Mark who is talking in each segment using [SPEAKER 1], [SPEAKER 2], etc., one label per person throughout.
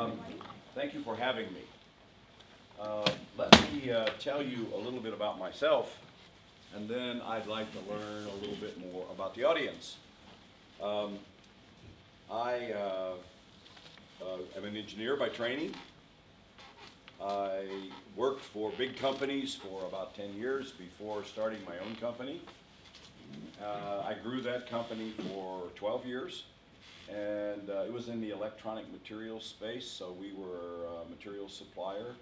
[SPEAKER 1] Um, Thank you for having me. Uh, Let me uh, tell you a little bit about myself, and then I'd like to learn a little bit more about the audience. Um, I uh, uh, am an engineer by training. I worked for big companies for about 10 years before starting my own company. Uh, I grew that company for 12 years, and uh, it was in the electronic materials space, so we were a materials supplier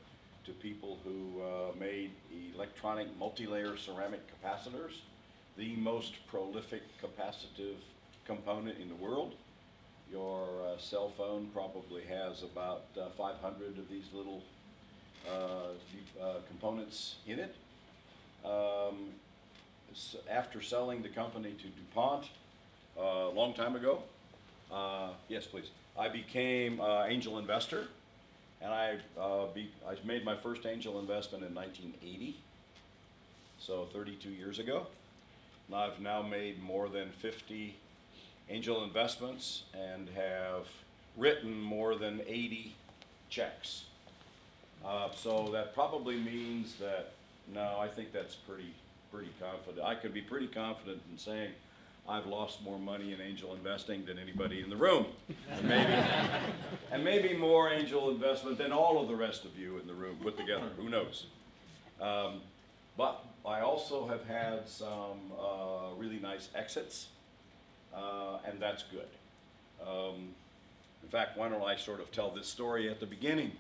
[SPEAKER 1] to people who uh, made electronic multi-layer ceramic capacitors, the most prolific capacitive component in the world. Your uh, cell phone probably has about uh, 500 of these little uh, uh, components in it. Um, after selling the company to DuPont a long time ago, uh, yes, please, I became uh, angel investor, and I uh, be, I made my first angel investment in 1980, so 32 years ago. And I've now made more than 50 angel investments and have written more than 80 checks. Uh, so that probably means that, no, I think that's pretty, pretty confident. I could be pretty confident in saying I've lost more money in angel investing than anybody in the room. And maybe, and maybe more angel investment than all of the rest of you in the room put together, who knows? Um, but I also have had some uh, really nice exits, uh, and that's good. Um, in fact, why don't I sort of tell this story at the beginning?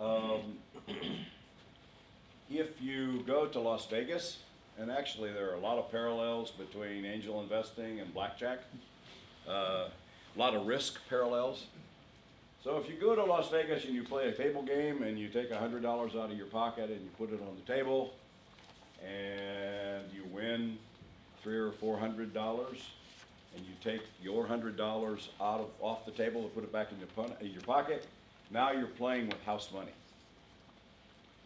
[SPEAKER 1] Um, if you go to Las Vegas, and actually there are a lot of parallels between angel investing and blackjack, uh, a lot of risk parallels. So if you go to Las Vegas and you play a table game and you take hundred dollars out of your pocket and you put it on the table, and you win three or four hundred dollars, and you take your hundred dollars out of off the table and put it back in your, in your pocket, now you're playing with house money.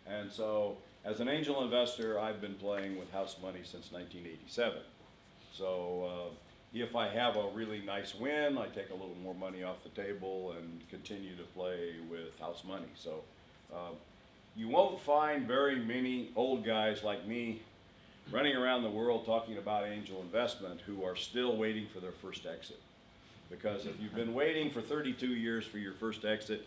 [SPEAKER 1] And so, as an angel investor, I've been playing with house money since 1987. So, uh, if I have a really nice win, I take a little more money off the table and continue to play with house money. So, uh, you won't find very many old guys like me running around the world talking about angel investment who are still waiting for their first exit. Because if you've been waiting for 32 years for your first exit,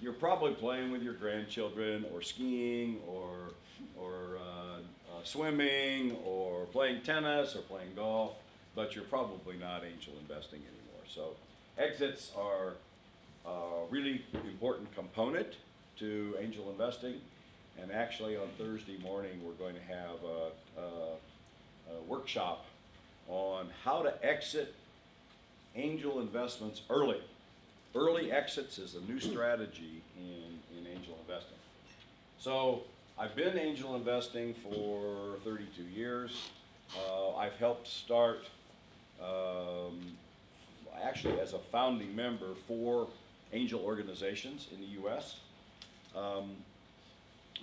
[SPEAKER 1] you're probably playing with your grandchildren, or skiing, or, or uh, uh, swimming, or playing tennis, or playing golf, but you're probably not angel investing anymore. So exits are a really important component to angel investing. And actually, on Thursday morning, we're going to have a, a, a workshop on how to exit angel investments early. Early exits is a new strategy in, in angel investing. So I've been angel investing for 32 years. Uh, I've helped start, um, actually as a founding member, four angel organizations in the U.S. Um,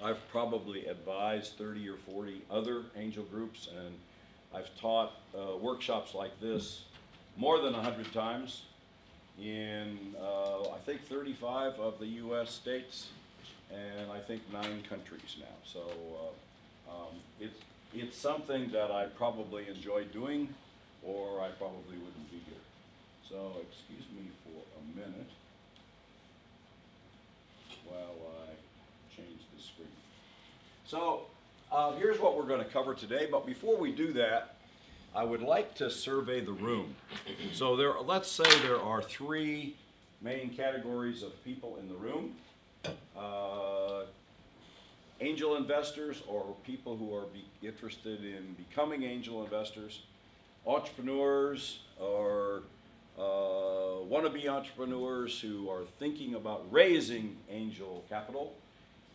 [SPEAKER 1] I've probably advised 30 or 40 other angel groups, and I've taught uh, workshops like this more than 100 times in, uh, I think, 35 of the U.S. states, and I think nine countries now. So uh, um, it's, it's something that I probably enjoy doing, or I probably wouldn't be here. So excuse me for a minute while I change the screen. So uh, here's what we're going to cover today, but before we do that, I would like to survey the room. So there, let's say there are three main categories of people in the room. Uh, angel investors or people who are interested in becoming angel investors, entrepreneurs or uh, wannabe entrepreneurs who are thinking about raising angel capital,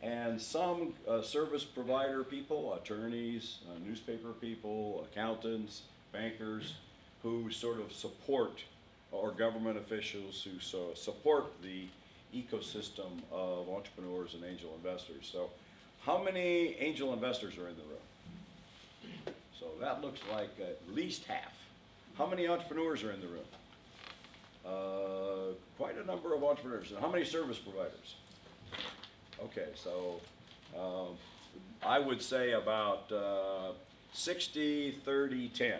[SPEAKER 1] and some uh, service provider people, attorneys, uh, newspaper people, accountants, bankers, who sort of support, or government officials who so support the ecosystem of entrepreneurs and angel investors. So, how many angel investors are in the room? So that looks like at least half. How many entrepreneurs are in the room? uh, quite a number of entrepreneurs. And how many service providers? Okay, so um, I would say about uh, 60, 30, 10.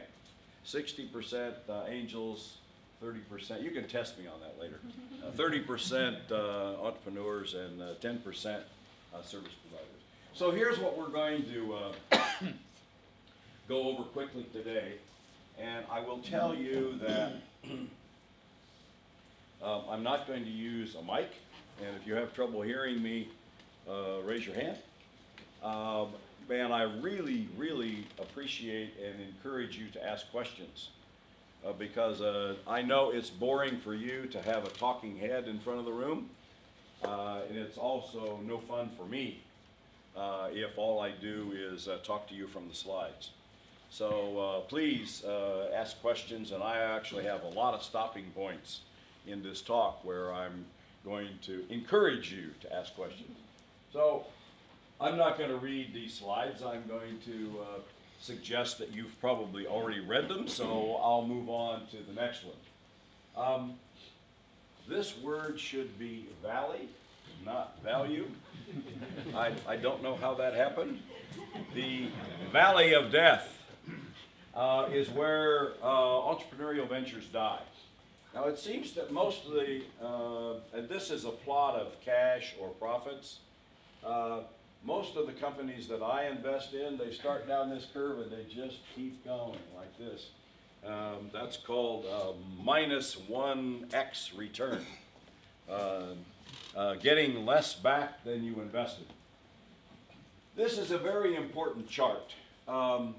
[SPEAKER 1] 60% uh, angels, 30%, you can test me on that later. Uh, 30% uh, entrepreneurs and uh, 10% uh, service providers. So here's what we're going to uh, go over quickly today. And I will tell you that um, I'm not going to use a mic. And if you have trouble hearing me, uh, raise your hand. Um, man, I really, really appreciate and encourage you to ask questions. Uh, because uh, I know it's boring for you to have a talking head in front of the room. Uh, and it's also no fun for me uh, if all I do is uh, talk to you from the slides. So uh, please ask questions, and I actually have a lot of stopping points in this talk where I'm going to encourage you to ask questions. So I'm not going to read these slides. I'm going to uh, suggest that you've probably already read them, so I'll move on to the next one. Um, this word should be valley, not value. I, I don't know how that happened. The valley of death uh, is where uh, entrepreneurial ventures die. Now, it seems that most of the, uh, and this is a plot of cash or profits, uh, most of the companies that I invest in, they start down this curve and they just keep going like this. Um, that's called uh, minus 1x return. Uh, uh, getting less back than you invested. This is a very important chart um,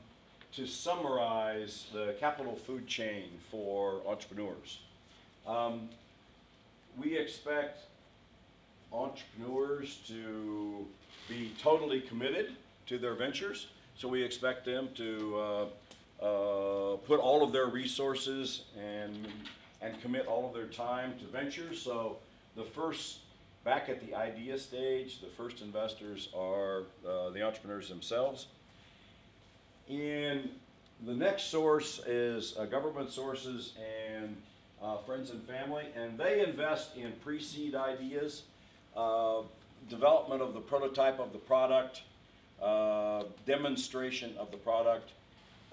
[SPEAKER 1] to summarize the capital food chain for entrepreneurs. Um, we expect entrepreneurs to be totally committed to their ventures. So we expect them to uh, uh, put all of their resources and, and commit all of their time to ventures. So the first, back at the idea stage, the first investors are uh, the entrepreneurs themselves. In the next source is uh, government sources and uh, friends and family, and they invest in pre-seed ideas, uh, development of the prototype of the product, uh, demonstration of the product,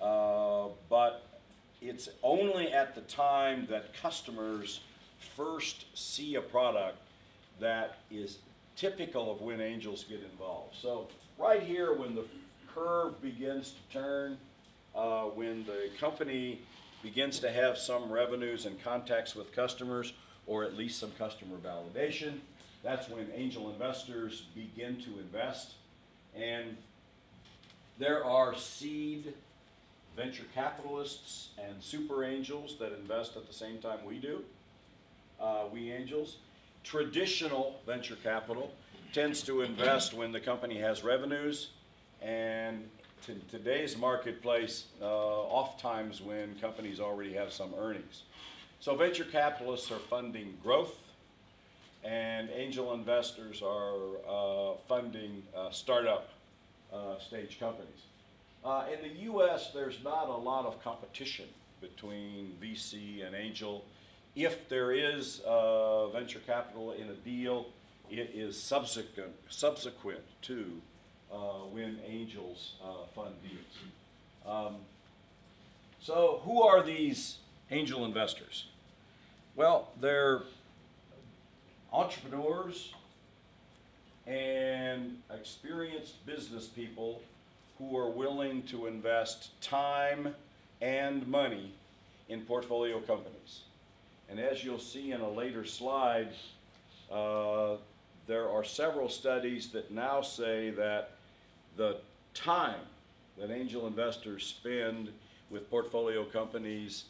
[SPEAKER 1] uh, but it's only at the time that customers first see a product that is typical of when angels get involved. So right here, when the curve begins to turn, uh, when the company begins to have some revenues and contacts with customers, or at least some customer validation. That's when angel investors begin to invest. And there are seed venture capitalists and super angels that invest at the same time we do, uh, we angels. Traditional venture capital tends to invest when the company has revenues and to today's marketplace, uh, oftentimes when companies already have some earnings. So venture capitalists are funding growth, and angel investors are uh, funding uh, startup uh, stage companies. Uh, in the U.S., there's not a lot of competition between VC and angel. If there is uh, venture capital in a deal, it is subsequent, subsequent to uh, when angels fund deals. Um, so, who are these angel investors? Well, they're entrepreneurs and experienced business people who are willing to invest time and money in portfolio companies. And as you'll see in a later slide, uh, there are several studies that now say that the time that angel investors spend with portfolio companies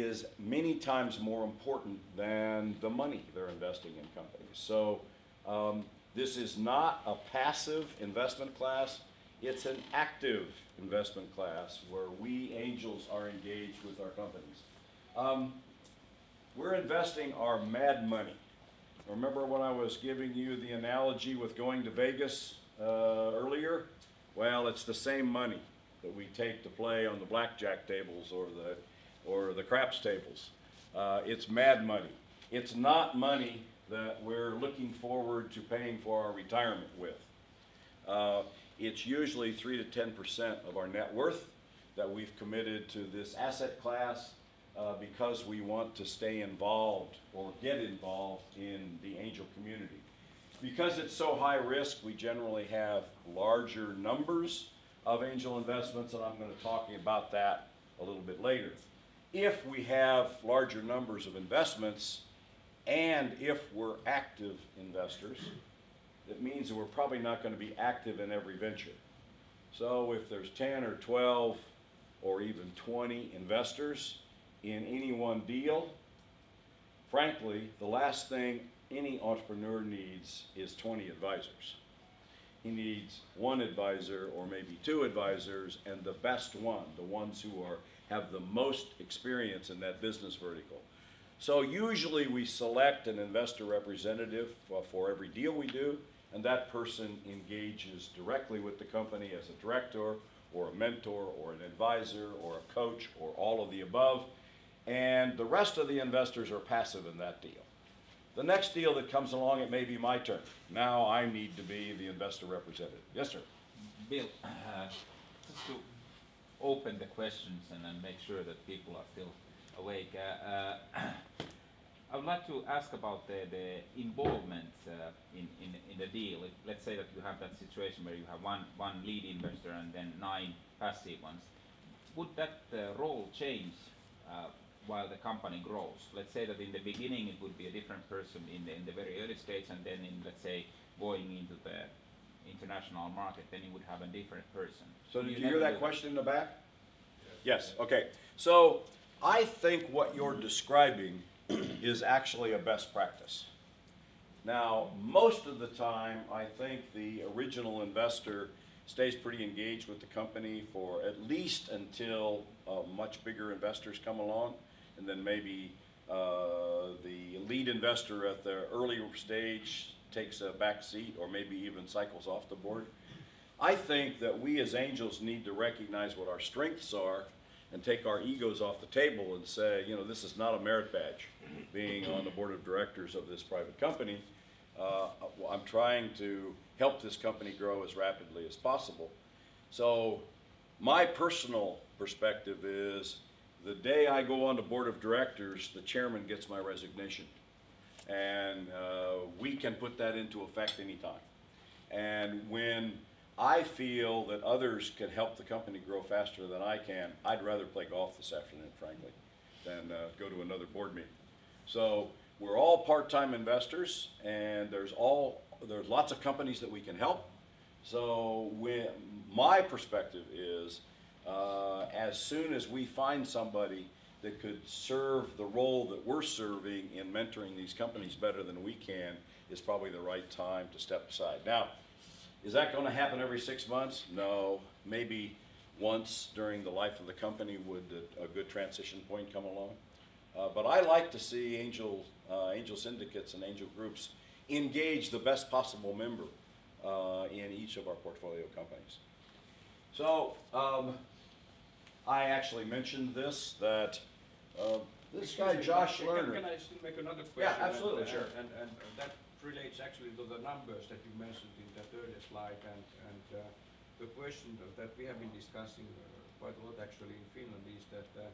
[SPEAKER 1] is many times more important than the money they're investing in companies. So um, this is not a passive investment class, it's an active investment class where we angels are engaged with our companies. Um, we're investing our mad money. Remember when I was giving you the analogy with going to Vegas uh, earlier? Well, it's the same money that we take to play on the blackjack tables or the, or the craps tables. Uh, it's mad money. It's not money that we're looking forward to paying for our retirement with. Uh, it's usually three to ten percent of our net worth that we've committed to this asset class uh, because we want to stay involved or get involved in the angel community. Because it's so high risk, we generally have larger numbers of angel investments, and I'm going to talk about that a little bit later. If we have larger numbers of investments, and if we're active investors, it means that we're probably not going to be active in every venture. So if there's 10 or 12 or even 20 investors in any one deal, frankly, the last thing any entrepreneur needs is 20 advisors. He needs one advisor or maybe two advisors and the best one, the ones who are, have the most experience in that business vertical. So usually we select an investor representative for, for every deal we do, and that person engages directly with the company as a director or a mentor or an advisor or a coach or all of the above. And the rest of the investors are passive in that deal. The next deal that comes along, it may be my turn. Now I need to be the investor representative. Yes, sir.
[SPEAKER 2] Bill, uh, open the questions and then make sure that people are still awake. Uh, uh, I would like to ask about the, the involvement uh, in, in, in the deal. If, let's say that you have that situation where you have one, one lead investor and then nine passive ones. Would that uh, role change uh, while the company grows? Let's say that in the beginning it would be a different person in the, in the very early stage and then in, let's say, going into the international market, then you would have a different person.
[SPEAKER 1] So did you
[SPEAKER 2] never
[SPEAKER 1] hear that
[SPEAKER 2] do
[SPEAKER 1] question in the back? Yes, okay. So I think what you're describing is actually a best practice. Now, most of the time, I think the original investor stays pretty engaged with the company for at least until uh, much bigger investors come along, and then maybe uh, the lead investor at the earlier stage takes a back seat or maybe even cycles off the board. I think that we as angels need to recognize what our strengths are and take our egos off the table and say, you know, this is not a merit badge, being on the board of directors of this private company. Uh, I'm trying to help this company grow as rapidly as possible. So my personal perspective is the day I go on the board of directors, the chairman gets my resignation. And uh, we can put that into effect anytime. And when I feel that others can help the company grow faster than I can, I'd rather play golf this afternoon, frankly, than uh, go to another board meeting. So we're all part-time investors, and there's all there's lots of companies that we can help. So when, my perspective is, uh, as soon as we find somebody that could serve the role that we're serving in mentoring these companies better than we can, is probably the right time to step aside. Now, is that going to happen every six months? No. Maybe once during the life of the company would a, a good transition point come along. Uh, but I like to see angel, uh, angel syndicates and angel groups engage the best possible member uh, in each of our portfolio companies. So um, I actually mentioned this that uh, this guy
[SPEAKER 3] Excuse me,
[SPEAKER 1] Josh
[SPEAKER 3] can-
[SPEAKER 1] Lerner.
[SPEAKER 3] Can I still make another
[SPEAKER 1] Yeah,
[SPEAKER 3] question?
[SPEAKER 1] absolutely,
[SPEAKER 3] And-
[SPEAKER 1] sure.
[SPEAKER 3] And, and and that relates actually to the numbers that you mentioned in that earlier slide, and, and uh, the question that- that we have been discussing uh, quite a lot actually in Finland is that, uh,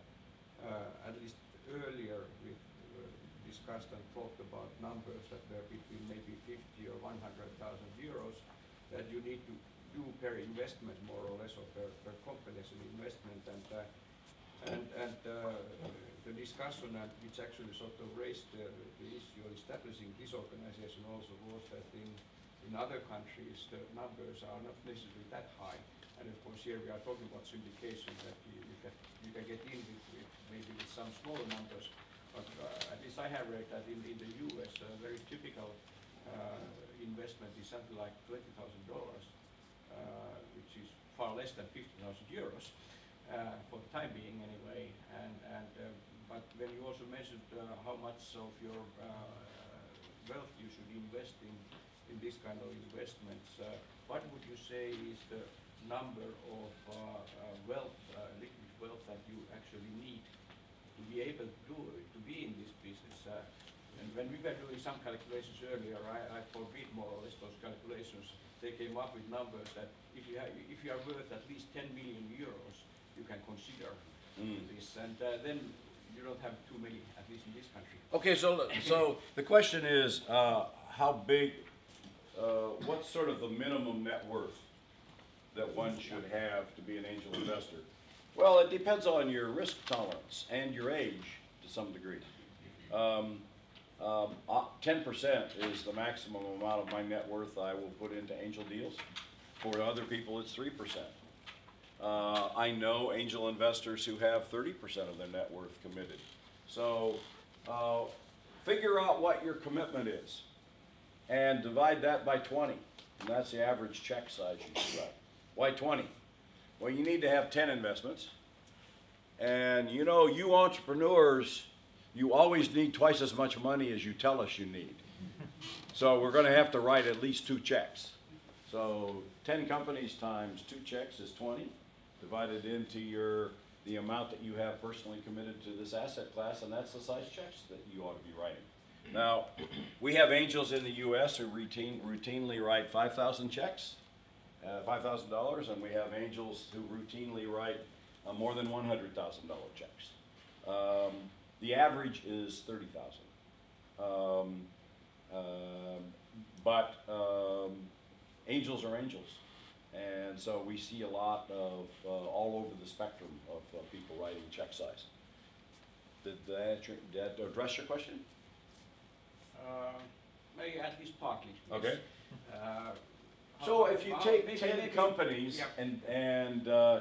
[SPEAKER 3] uh, at least earlier, we uh, discussed and talked about numbers that were between maybe fifty or one hundred thousand euros that you need to do per investment, more or less, or per, per company as an investment, and, uh, and, and uh, the discussion and which actually sort of raised the, the issue of establishing this organization also was that in, in other countries, the numbers are not necessarily that high. And of course, here we are talking about syndication that you, you can, you can get in with, with maybe with some smaller numbers. But uh, at least I have read that in, in the US, a very typical uh, investment is something like twenty thousand dollars, uh, which is far less than fifty thousand euros uh, for the time being anyway. And, and uh, but when you also mentioned uh, how much of your uh, wealth you should invest in in this kind of investments, uh, what would you say is the number of uh, uh, wealth, uh, liquid wealth that you actually need to be able to to be in this business? And when we were doing some calculations earlier, I, I forbid more or less those calculations. They came up with numbers that if you have, if you are worth at least ten million euros, you can consider
[SPEAKER 1] Mm.
[SPEAKER 3] this, and uh, then you don't have too many, at least in this country.
[SPEAKER 1] Okay, so, so the question is, uh, how big, uh, what's sort of the minimum net worth that one should have to be an angel investor? Well, it depends on your risk tolerance and your age to some degree. Um, um, ten percent is the maximum amount of my net worth I will put into angel deals. For other people, it's three percent. Uh, I know angel investors who have thirty percent of their net worth committed. So, uh, figure out what your commitment is and divide that by twenty. And that's the average check size you should write. Why twenty? Well, you need to have ten investments. And you know, you entrepreneurs, you always need twice as much money as you tell us you need. So we're gonna have to write at least two checks. So ten companies times two checks is twenty, divided into your, the amount that you have personally committed to this asset class, and that's the size checks that you ought to be writing. Now, we have angels in the US who routine, routinely write five thousand checks, uh, five thousand dollars, and we have angels who routinely write uh, more than one hundred thousand dollar checks. Um, the average is thirty thousand. Um, um, but um, angels are angels. And so we see a lot of, uh, all over the spectrum of uh, people writing check size. Did that, did that address your question?
[SPEAKER 3] Uh, Maybe at least partly.
[SPEAKER 1] Okay.
[SPEAKER 3] Uh,
[SPEAKER 1] So if you take
[SPEAKER 3] maybe-
[SPEAKER 1] ten
[SPEAKER 3] maybe-
[SPEAKER 1] companies
[SPEAKER 3] yeah.
[SPEAKER 1] and, and, uh,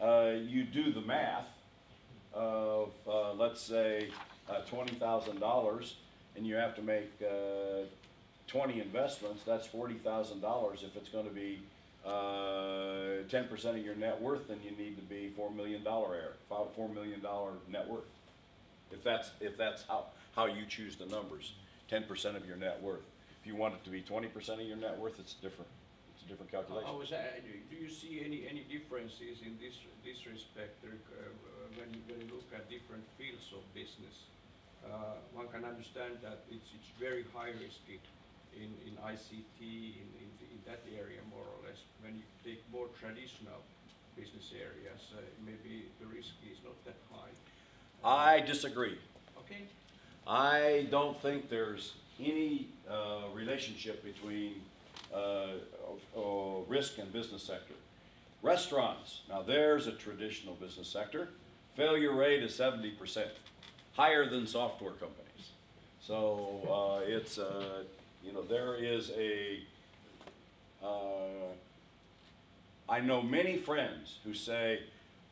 [SPEAKER 1] uh, you do the math of, uh, let's say, uh, twenty thousand dollars, and you have to make, uh, twenty investments, that's forty thousand dollars. If it's gonna be, uh, ten percent of your net worth, then you need to be four million dollar air, four four million dollar net worth. If that's, if that's how, how you choose the numbers, ten percent of your net worth. If you want it to be twenty percent of your net worth, it's different, it's a different calculation.
[SPEAKER 3] uh, do do you see any, any differences in this, this respect, uh, when you, when you look at different fields of business? Uh, One can understand that it's, it's very high risk in, in ICT, in, in, in that area more or less. When you take more traditional business areas, uh, maybe the risk is not that high.
[SPEAKER 1] I disagree.
[SPEAKER 3] Okay,
[SPEAKER 1] I don't think there's any, uh, relationship between, uh, uh, risk and business sector. Restaurants, now there's a traditional business sector, failure rate is seventy percent, higher than software companies. So, uh, it's, uh, you know, there is a, uh, I know many friends who say,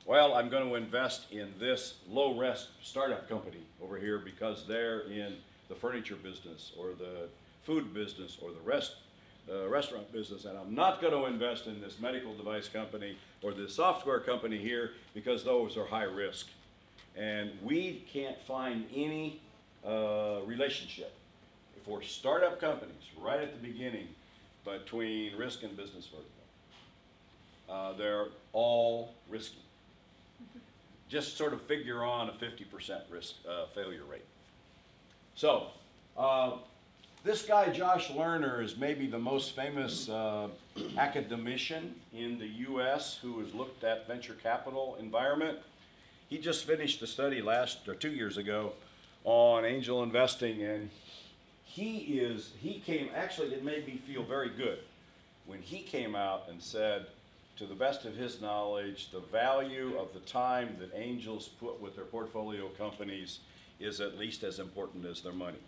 [SPEAKER 1] well, I'm going to invest in this low-risk startup company over here because they're in the furniture business or the food business or the rest, uh, restaurant business, and I'm not going to invest in this medical device company or this software company here because those are high risk. And we can't find any uh, relationship for startup companies right at the beginning between risk and business vertical. Uh, they're all risky. Just sort of figure on a fifty percent risk, uh, failure rate. So, uh, this guy, Josh Lerner, is maybe the most famous, uh, academician in the US who has looked at venture capital environment. He just finished a study last, or two years ago, on angel investing, and he is, he came, actually, it made me feel very good when he came out and said, to the best of his knowledge, the value of the time that angels put with their portfolio companies is at least as important as their money.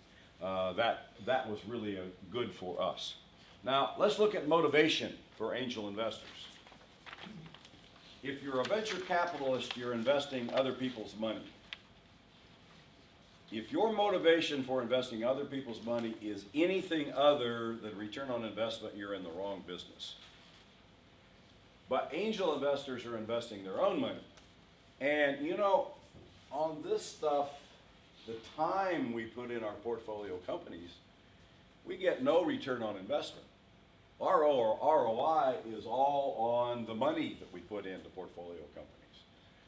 [SPEAKER 1] Uh, that, that was really uh good for us. Now, let's look at motivation for angel investors. If you're a venture capitalist, you're investing other people's money. If your motivation for investing other people's money is anything other than return on investment, you're in the wrong business. But angel investors are investing their own money. And you know, on this stuff, the time we put in our portfolio companies, we get no return on investment. Our ROI is all on the money that we put into portfolio companies.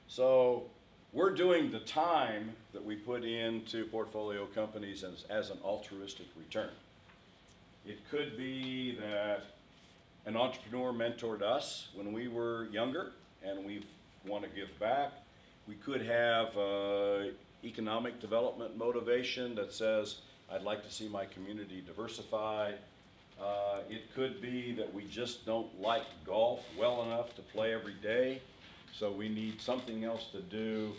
[SPEAKER 1] So we're doing the time that we put into portfolio companies as, as an altruistic return. It could be that an entrepreneur mentored us when we were younger and we want to give back. We could have uh, economic development motivation that says, I'd like to see my community diversify. Uh, it could be that we just don't like golf well enough to play every day, so we need something else to do.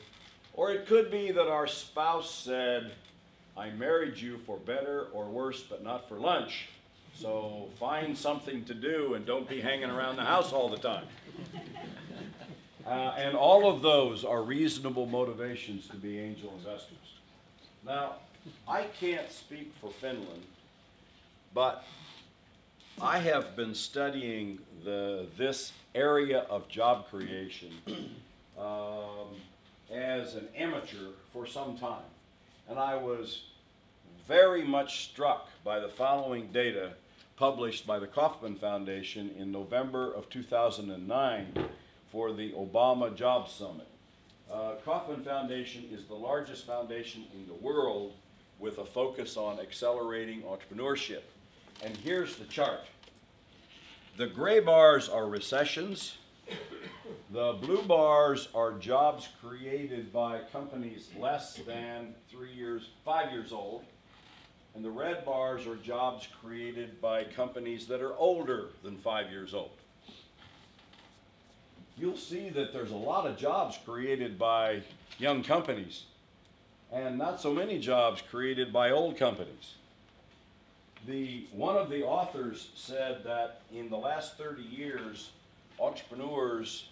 [SPEAKER 1] Or it could be that our spouse said, I married you for better or worse, but not for lunch. So find something to do and don't be hanging around the house all the time. Uh, and all of those are reasonable motivations to be angel investors. Now, I can't speak for Finland, but I have been studying the, this area of job creation um, as an amateur for some time. And I was very much struck by the following data published by the Kauffman Foundation in November of 2009 for the Obama Job Summit. Uh, Kauffman Foundation is the largest foundation in the world with a focus on accelerating entrepreneurship. And here's the chart. The gray bars are recessions. The blue bars are jobs created by companies less than three years, five years old. And the red bars are jobs created by companies that are older than five years old. You'll see that there's a lot of jobs created by young companies and not so many jobs created by old companies. The, one of the authors said that in the last 30 years, entrepreneurs,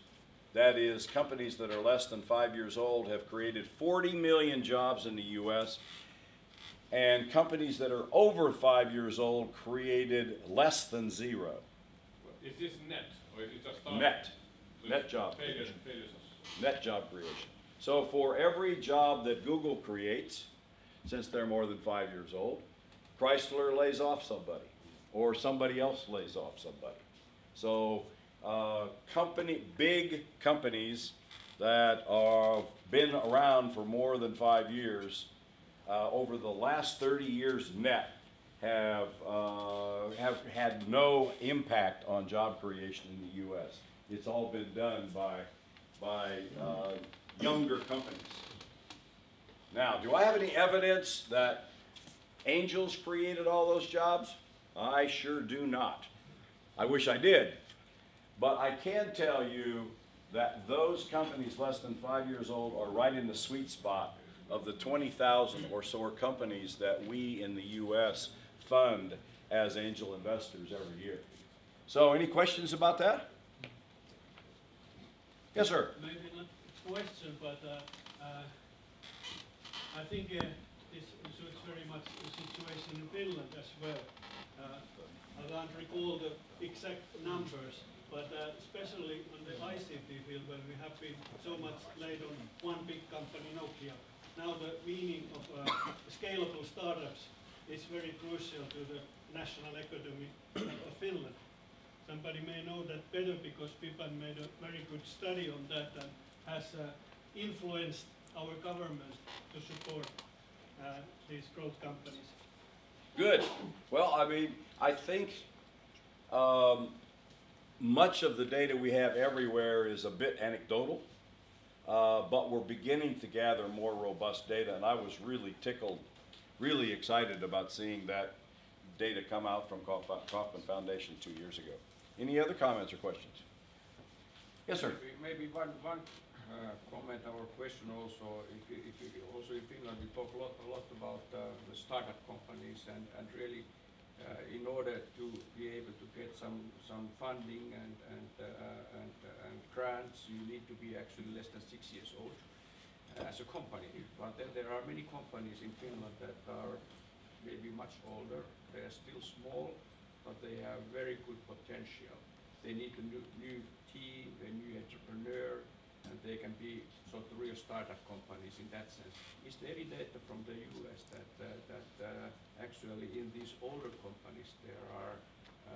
[SPEAKER 1] that is, companies that are less than five years old, have created 40 million jobs in the US, and companies that are over five years old created less than zero.
[SPEAKER 4] Is this net or is it just startup?
[SPEAKER 1] Net,
[SPEAKER 4] So
[SPEAKER 1] net job creation. net job creation. So for every job that Google creates, since they're more than five years old, Chrysler lays off somebody, or somebody else lays off somebody. So, uh, company, big companies that have been around for more than five years, uh, over the last thirty years net, have, uh, have had no impact on job creation in the U.S. It's all been done by, by, uh, younger companies. Now, do I have any evidence that angels created all those jobs? I sure do not. I wish I did. But I can tell you that those companies less than five years old are right in the sweet spot of the 20,000 or so companies that we in the U.S. fund as angel investors every year. So, any questions about that? Yes, sir.
[SPEAKER 5] Maybe not question, but uh, uh, I think uh, much the situation in Finland as well. Uh, I can't recall the exact numbers, but uh, especially on the ICT field where we have been so much laid on one big company, Nokia. Now the meaning of uh, scalable startups is very crucial to the national economy of Finland. Somebody may know that better because FiBAN made a very good study on that and has uh, influenced our government to support uh, these growth companies.
[SPEAKER 1] Good. Well, I mean, I think um, much of the data we have everywhere is a bit anecdotal, uh, but we're beginning to gather more robust data, and I was really tickled, really excited about seeing that data come out from Kauf- Kauffman Foundation two years ago. Any other comments or questions? Yes, sir.
[SPEAKER 3] Maybe- Maybe one, one uh, comment or question also, if, if, also in Finland, we talk a lot, a lot about uh, the startup companies and, and really, uh, in order to be able to get some, some funding and, and, uh, and, and grants, you need to be actually less than six years old uh, as a company. But then there are many companies in Finland that are maybe much older, they are still small, but they have very good potential. They need a new, new team, a new entrepreneur, and they can be sort of real startup companies in that sense. Is there any data from the US that, uh, that uh, actually in these older companies there are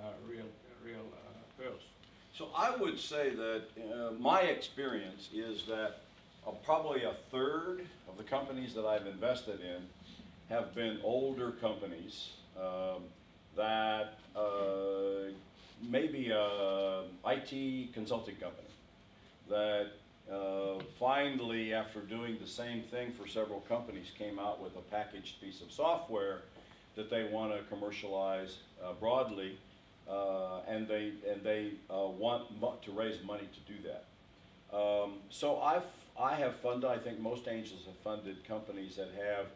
[SPEAKER 3] uh, real, real uh, pearls?
[SPEAKER 1] So I would say that uh, my experience is that uh, probably a third of the companies that I've invested in have been older companies um, that maybe a IT consulting company that uh, finally, after doing the same thing for several companies, came out with a packaged piece of software that they want to commercialize uh, broadly, uh, and they and they uh, want to raise money to do that. Um, so I've I have funded. I think most angels have funded companies that have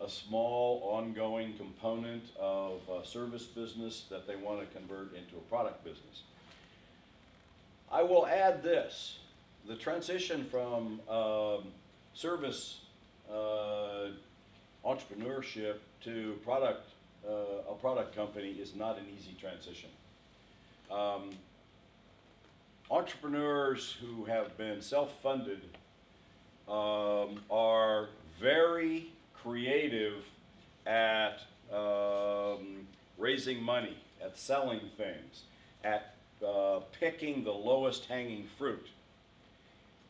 [SPEAKER 1] a small ongoing component of service business that they want to convert into a product business. I will add this, the transition from um, service uh, entrepreneurship to product, uh, a product company is not an easy transition. Um, entrepreneurs who have been self-funded um, are very creative at um, raising money, at selling things, at uh, picking the lowest hanging fruit.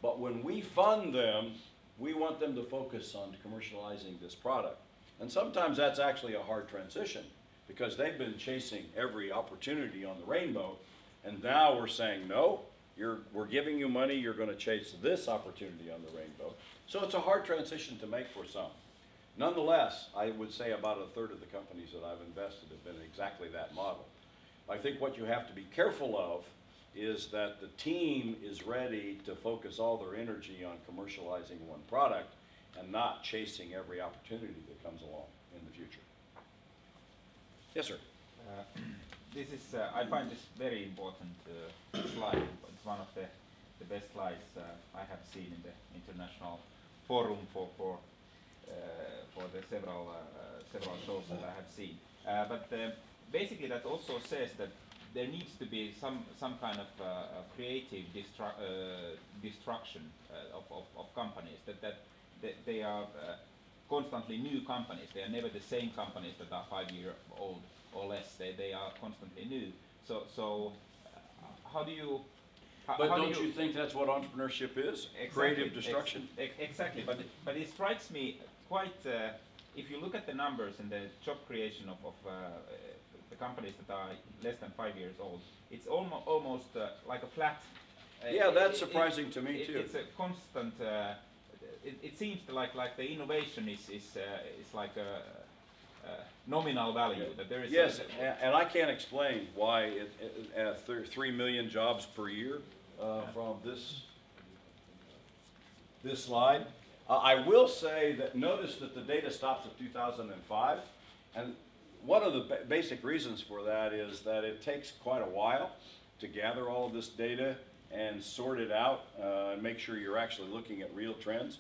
[SPEAKER 1] But when we fund them, we want them to focus on commercializing this product. And sometimes that's actually a hard transition because they've been chasing every opportunity on the rainbow. And now we're saying, no, you're, we're giving you money, you're going to chase this opportunity on the rainbow. So it's a hard transition to make for some. Nonetheless, I would say about a third of the companies that I've invested have been exactly that model. I think what you have to be careful of is that the team is ready to focus all their energy on commercializing one product and not chasing every opportunity that comes along in the future. Yes, sir.
[SPEAKER 2] Uh, This is, uh, I find this very important uh, slide. It's one of the, the best slides uh, I have seen in the international forum for, for, uh, for the several, uh, several shows that I have seen. Uh, But uh, basically that also says that there needs to be some, some kind of uh, uh, creative destru- uh, destruction uh, of, of, of companies, that, that they, they are uh, constantly new companies. They are never the same companies that are five year old or less. They, they are constantly new. So, so uh, how do you? How,
[SPEAKER 1] But
[SPEAKER 2] how
[SPEAKER 1] don't
[SPEAKER 2] do
[SPEAKER 1] you think that's what entrepreneurship is?
[SPEAKER 2] Exactly,
[SPEAKER 1] Creative destruction?
[SPEAKER 2] ex- exactly, but it- but it strikes me quite. Uh, if you look at the numbers and the job creation of, of uh, the companies that are less than five years old, it's almost almost uh, like a flat. uh,
[SPEAKER 1] Yeah,
[SPEAKER 2] it-
[SPEAKER 1] that's
[SPEAKER 2] it-
[SPEAKER 1] surprising to me
[SPEAKER 2] it-
[SPEAKER 1] too.
[SPEAKER 2] It's a constant. Uh, it, it seems like like the innovation is is uh, is like a, nominal value that there is.
[SPEAKER 1] Yes,
[SPEAKER 2] a,
[SPEAKER 1] and I can't explain why it, it, uh, th- three million jobs per year, uh, from this, this slide. Uh, I will say that, notice that the data stops at two thousand and five, and one of the ba- basic reasons for that is that it takes quite a while to gather all of this data and sort it out, uh, and make sure you're actually looking at real trends.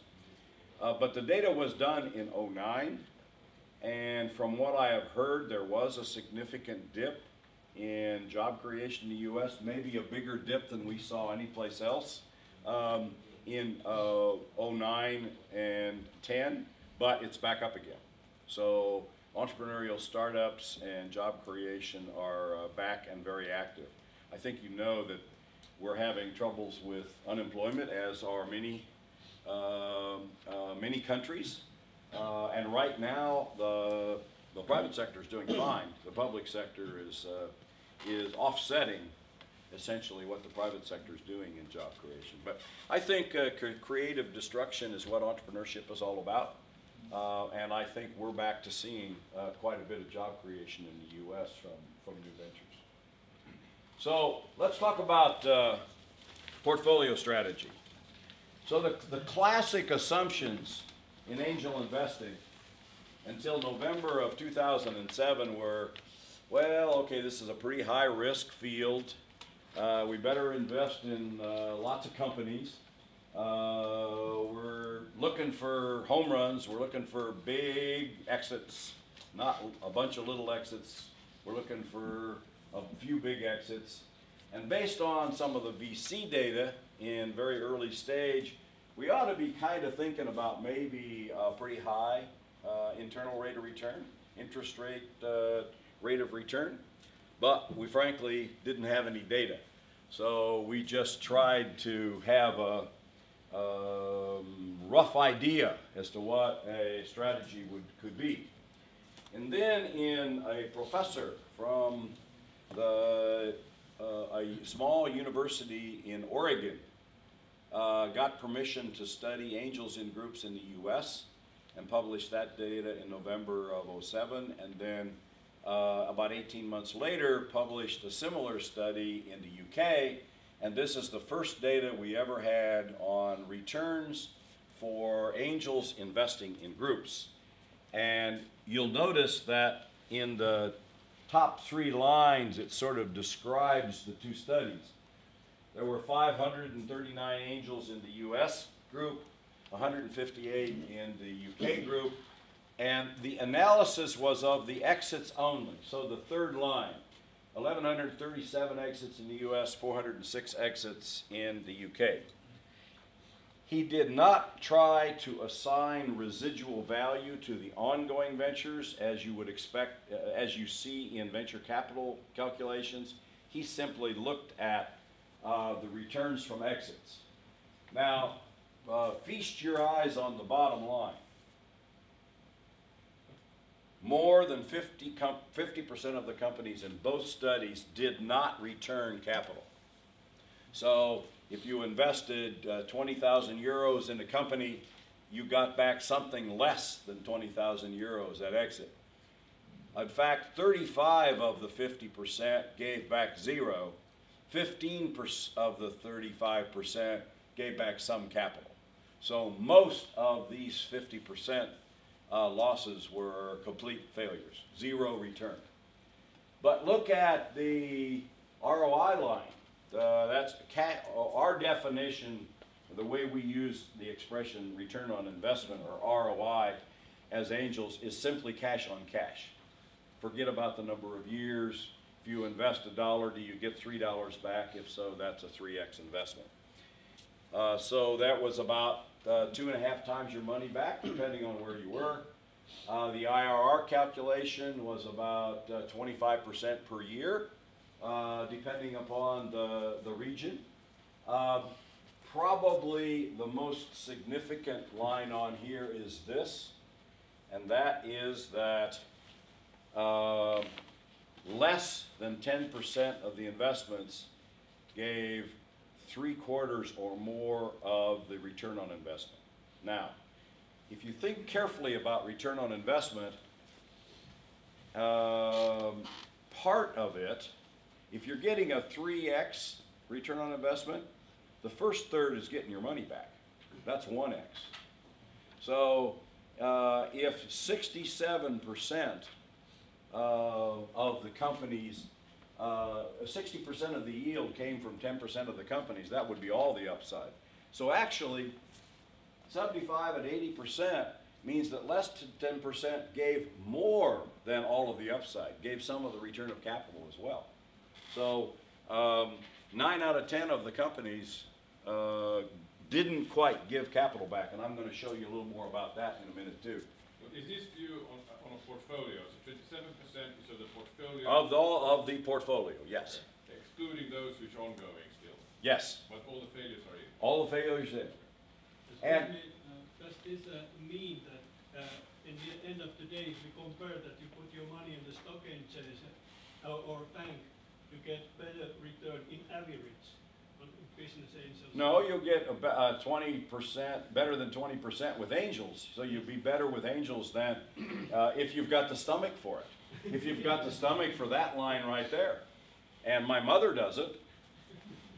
[SPEAKER 1] Uh, but the data was done in '09. And from what I have heard, there was a significant dip in job creation in the U.S., maybe a bigger dip than we saw anyplace else um, in uh, 09 and 10, but it's back up again. So entrepreneurial startups and job creation are uh, back and very active. I think you know that we're having troubles with unemployment, as are many, um, uh, many countries. Uh, and right now, the, the private sector is doing fine. The public sector is, uh, is offsetting essentially what the private sector is doing in job creation. But I think uh, creative destruction is what entrepreneurship is all about. Uh, and I think we're back to seeing uh, quite a bit of job creation in the U.S. from, from new ventures. So let's talk about uh, portfolio strategy. So the, the classic assumptions in angel investing until November of 2007 were, well, okay, this is a pretty high risk field. Uh, we better invest in uh, lots of companies. Uh, we're looking for home runs. We're looking for big exits, not a bunch of little exits. We're looking for a few big exits. And based on some of the VC data in very early stage, we ought to be kind of thinking about maybe a pretty high uh, internal rate of return, interest rate uh, rate of return. But we frankly didn't have any data. So we just tried to have a, um, rough idea as to what a strategy would, could be. And then in a professor from the, uh, a small university in Oregon uh, got permission to study angels in groups in the US and published that data in November of 07 and then uh, about 18 months later published a similar study in the UK and this is the first data we ever had on returns for angels investing in groups. And you'll notice that in the top three lines, it sort of describes the two studies. There were 539 angels in the US group, 158 in the UK group, and the analysis was of the exits only. So the third line, 1,137 exits in the US, 406 exits in the UK. He did not try to assign residual value to the ongoing ventures as you would expect, uh, as you see in venture capital calculations. He simply looked at uh, the returns from exits. Now, uh, feast your eyes on the bottom line. More than 50 percent of the companies in both studies did not return capital. So if you invested uh, 20,000 euros in a company, you got back something less than 20,000 euros at exit. In fact, 35 of the 50% gave back zero. 15% of the 35% gave back some capital. So most of these 50% uh, losses were complete failures, zero return. But look at the ROI line. Uh, that's our definition, the way we use the expression return on investment or ROI as angels is simply cash on cash. Forget about the number of years. If you invest a dollar, do you get three dollars back? If so, that's a 3x investment. Uh, so that was about uh, two and a half times your money back, depending on where you were. Uh, the IRR calculation was about 25% uh, per year, uh, depending upon the, the region. Uh, probably the most significant line on here is this, and that is that less than 10% of the investments gave three quarters or more of the return on investment. Now, if you think carefully about return on investment, um, part of it, if you're getting a 3x return on investment, the first third is getting your money back. That's 1x. So uh, if 67% uh, of the companies 60% uh, of the yield came from 10% of the companies, that would be all the upside. So actually, 75 and 80% means that less than 10% gave more than all of the upside, gave some of the return of capital as well. So um, 9 out of 10 of the companies uh, didn't quite give capital back, and I'm going to show you a little more about that in a minute too.
[SPEAKER 4] Is this view on, a portfolio? So 27% is of the portfolio?
[SPEAKER 1] Of the, all of the portfolio, yes.
[SPEAKER 4] Excluding those which are ongoing still?
[SPEAKER 1] Yes.
[SPEAKER 4] But all the failures are in?
[SPEAKER 1] All the failures in.
[SPEAKER 5] Does
[SPEAKER 1] And-
[SPEAKER 5] this mean, uh, does this uh, mean that uh, in the end of the day, if we compare that you put your money in the stock exchange uh, or bank, you get better return in average on business angels?
[SPEAKER 1] No, you'll get about twenty percent, better than twenty percent with angels. So you'll be better with angels than uh, if you've got the stomach for it. If you've got the stomach for that line right there. And my mother does it.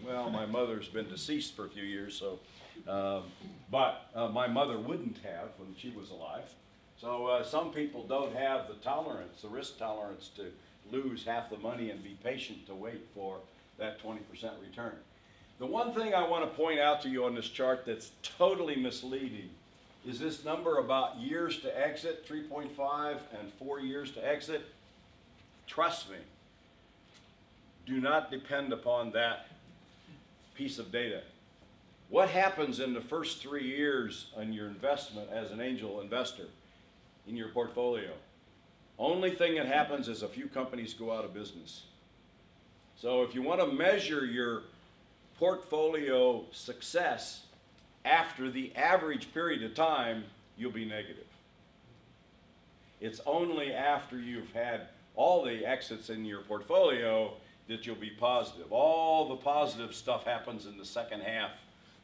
[SPEAKER 1] Well, my mother's been deceased for a few years, so, um, but uh, my mother wouldn't have when she was alive. So uh, some people don't have the tolerance, the risk tolerance to lose half the money and be patient to wait for that 20% return. The one thing I want to point out to you on this chart that's totally misleading is this number about years to exit, 3.5 and four years to exit. Trust me, do not depend upon that piece of data. What happens in the first three years on your investment as an angel investor in your portfolio? Only thing that happens is a few companies go out of business. So if you want to measure your portfolio success, after the average period of time, you'll be negative. It's only after you've had all the exits in your portfolio that you'll be positive. All the positive stuff happens in the second half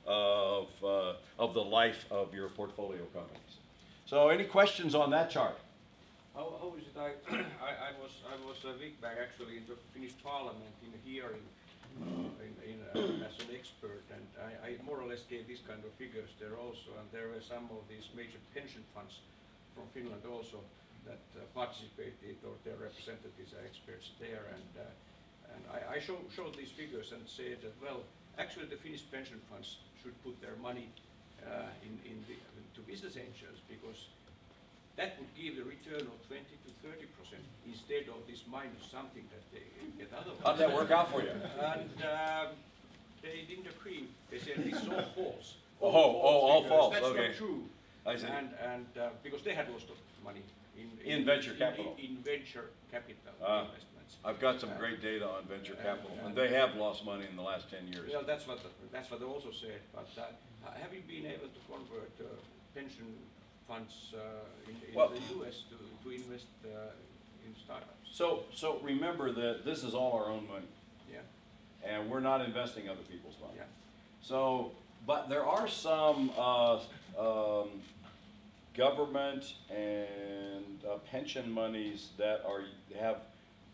[SPEAKER 1] of, uh, of the life of your portfolio companies. So any questions on that chart?
[SPEAKER 3] How, how is it, I, I, I was, I was a week back actually in the Finnish parliament in a hearing, in, in, uh, as an expert, and I, I more or less gave these kind of figures there also, and there were some of these major pension funds from Finland also that uh, participated, or their representatives are experts there, and, uh, and I, I show, showed these figures and said that, well, actually the Finnish pension funds should put their money uh, in, in the, to business angels, because that would give a return of twenty to thirty percent instead of this minus something that they get otherwise.
[SPEAKER 1] How'd that work out for you?
[SPEAKER 3] And um, they didn't agree. They said it's all false.
[SPEAKER 1] Oh, oh, all
[SPEAKER 3] figures.
[SPEAKER 1] false,
[SPEAKER 3] That's
[SPEAKER 1] okay.
[SPEAKER 3] not true.
[SPEAKER 1] I see.
[SPEAKER 3] And, and uh, because they had lost of money in.
[SPEAKER 1] In venture capital.
[SPEAKER 3] In, in venture capital
[SPEAKER 1] Ah.
[SPEAKER 3] investments.
[SPEAKER 1] I've got some great data on venture capital, and they have lost money in the last ten years.
[SPEAKER 3] Well, that's what, the- that's what they also said, but uh, have you been able to convert uh, pension funds uh, in, in
[SPEAKER 1] Well-
[SPEAKER 3] the US to, to invest uh, in startups?
[SPEAKER 1] So, so remember that this is all our own money,
[SPEAKER 3] Yeah,
[SPEAKER 1] and we're not investing other people's money.
[SPEAKER 3] yeah.
[SPEAKER 1] So, but there are some, uh, um, government and uh, pension monies that are, have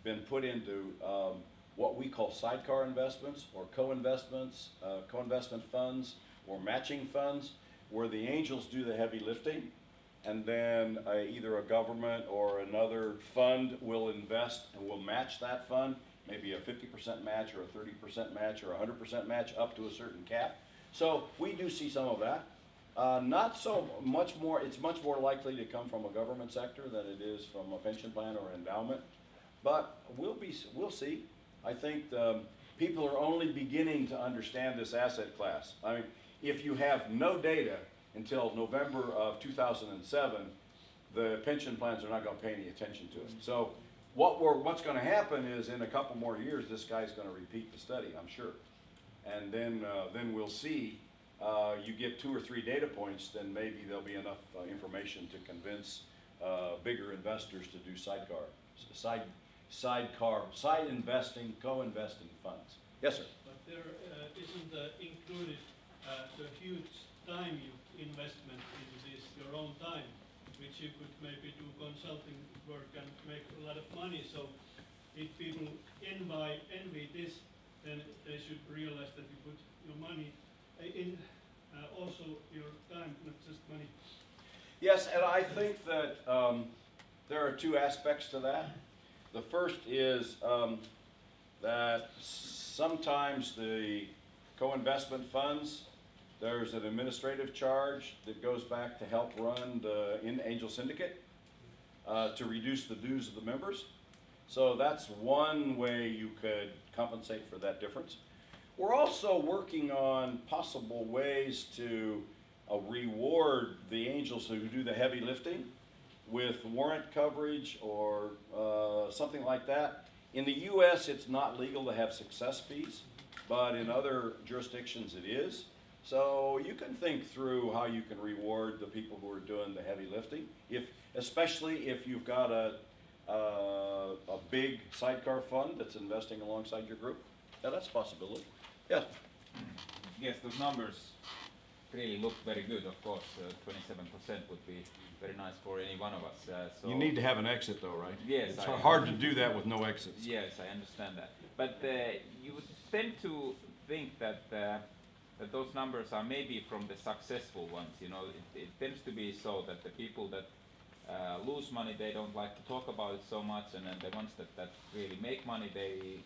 [SPEAKER 1] been put into, um, what we call sidecar investments or co-investments, uh, co-investment funds or matching funds, where the angels do the heavy lifting. And then uh, either a government or another fund will invest and will match that fund, maybe a fifty percent match or a thirty percent match or a hundred percent match up to a certain cap. So we do see some of that. Uh, not so much more, it's much more likely to come from a government sector than it is from a pension plan or endowment. But we'll be, we'll see. I think, um, people are only beginning to understand this asset class. I mean, if you have no data until November of two thousand and seven, the pension plans are not gonna pay any attention to it. So what we're, what's gonna happen is in a couple more years, this guy's gonna repeat the study, I'm sure. And then, uh, then we'll see, uh, you get two or three data points, then maybe there'll be enough, uh, information to convince, uh, bigger investors to do sidecar, side, sidecar, side investing, co-investing funds. Yes, sir?
[SPEAKER 5] But there uh, isn't uh, included uh, the huge time you investment into this, your own time, which you could maybe do consulting work and make a lot of money. So if people envy, envy this, then they should realize that you put your money uh, in, uh, also your time, not just money.
[SPEAKER 1] Yes, and I think that um, there are two aspects to that. The first is um, that sometimes the co-investment funds, there's an administrative charge that goes back to help run the in Angel Syndicate uh, to reduce the dues of the members. So that's one way you could compensate for that difference. We're also working on possible ways to uh, reward the angels who do the heavy lifting with warrant coverage or uh, something like that. In the US, it's not legal to have success fees, but in other jurisdictions it is. So you can think through how you can reward the people who are doing the heavy lifting, if, especially if you've got a, uh, a big sidecar fund that's investing alongside your group. Yeah, that's a possibility. Yeah.
[SPEAKER 2] Yes, those numbers really look very good, of course, uh, twenty-seven percent would be very nice for any one of us, uh, so.
[SPEAKER 1] You need to have an exit though, right?
[SPEAKER 2] Yes,
[SPEAKER 1] It's
[SPEAKER 2] I-
[SPEAKER 1] hard to do that with no exits.
[SPEAKER 2] Yes, I understand that. But uh, you would tend to think that, uh, that those numbers are maybe from the successful ones, you know, it, it tends to be so that the people that uh, lose money, they don't like to talk about it so much, and then the ones that, that really make money, they,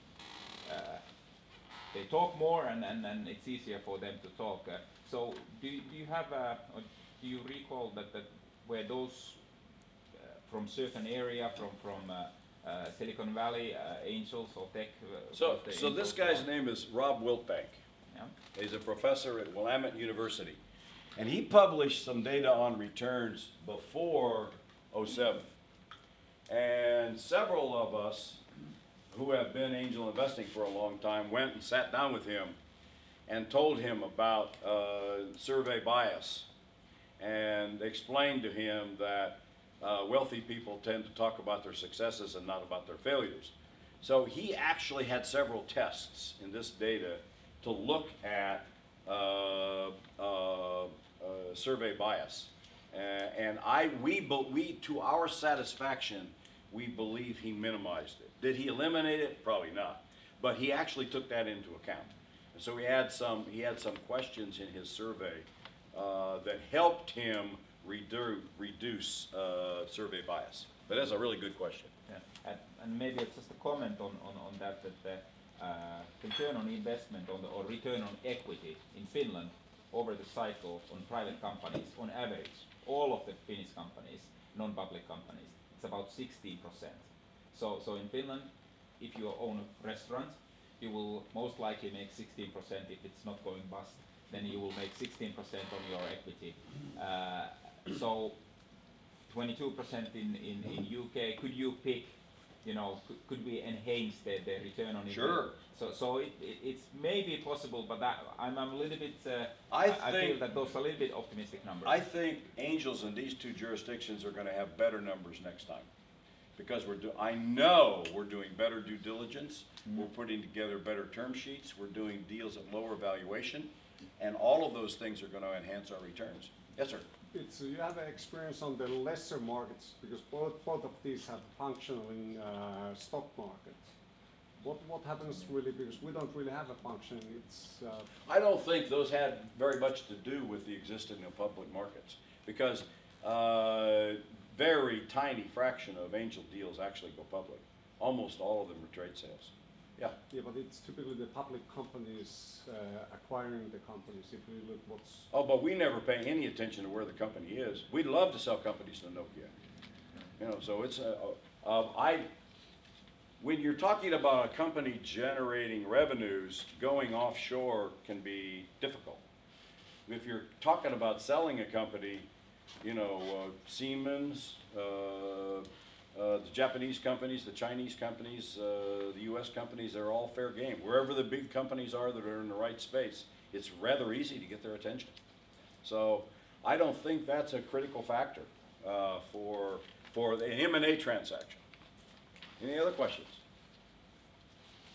[SPEAKER 2] uh, they talk more and, and, and it's easier for them to talk. Uh, so do, you- do you have, or do you recall that, that where those uh, from certain area, from, from uh, uh, Silicon Valley, uh, angels or tech? uh,
[SPEAKER 1] So, so this guy's name is Rob Wiltbank. He's a professor at Willamette University. And he published some data on returns before '07. And several of us who have been angel investing for a long time went and sat down with him and told him about uh, survey bias and explained to him that uh, wealthy people tend to talk about their successes and not about their failures. So he actually had several tests in this data to look at uh, uh, uh, survey bias. And I, we, be- we, to our satisfaction, we believe he minimized it. Did he eliminate it? Probably not. But he actually took that into account. And so he had some, he had some questions in his survey uh, that helped him redu- reduce uh, survey bias. But that's a really good question.
[SPEAKER 2] Yeah, and, and maybe it's just a comment on, on, on that, that return on investment on the, or return on equity in Finland over the cycle on private companies, on average, all of the Finnish companies, non-public companies, it's about sixteen percent. So, so in Finland, if you own a restaurant, you will most likely make sixteen percent if it's not going bust, then you will make sixteen percent on your equity. Uh, so twenty-two percent in, in, in UK, could you pick, you know, could, could we enhance the, the return on investment?
[SPEAKER 1] Sure.
[SPEAKER 2] So, so it, it, it's maybe possible, but that, I'm, I'm a little bit, uh,
[SPEAKER 1] I
[SPEAKER 2] I feel
[SPEAKER 1] think-
[SPEAKER 2] that those are a little bit optimistic numbers.
[SPEAKER 1] I think angels in these two jurisdictions are gonna have better numbers next time. Because we're do, I know we're doing better due diligence, we're putting together better term sheets, we're doing deals at lower valuation, and all of those things are gonna enhance our returns. Yes, sir?
[SPEAKER 6] It's, you have experience on the lesser markets, because both, both of these have functioning, uh, stock market. What, what happens really, because we don't really have a functioning, it's, uh,
[SPEAKER 1] I don't think those had very much to do with the existing of public markets, because, uh, very tiny fraction of angel deals actually go public. Almost all of them are trade sales. Yeah,
[SPEAKER 6] yeah, but it's typically the public companies, uh, acquiring the companies, if we look what's,
[SPEAKER 1] oh, but we never pay any attention to where the company is. We'd love to sell companies to Nokia. You know, so it's, uh, uh, I, when you're talking about a company generating revenues, going offshore can be difficult. If you're talking about selling a company, you know, uh, Siemens, uh, uh, the Japanese companies, the Chinese companies, uh, the US companies, they're all fair game. Wherever the big companies are that are in the right space, it's rather easy to get their attention. So I don't think that's a critical factor uh, for, for the M and A transaction. Any other questions?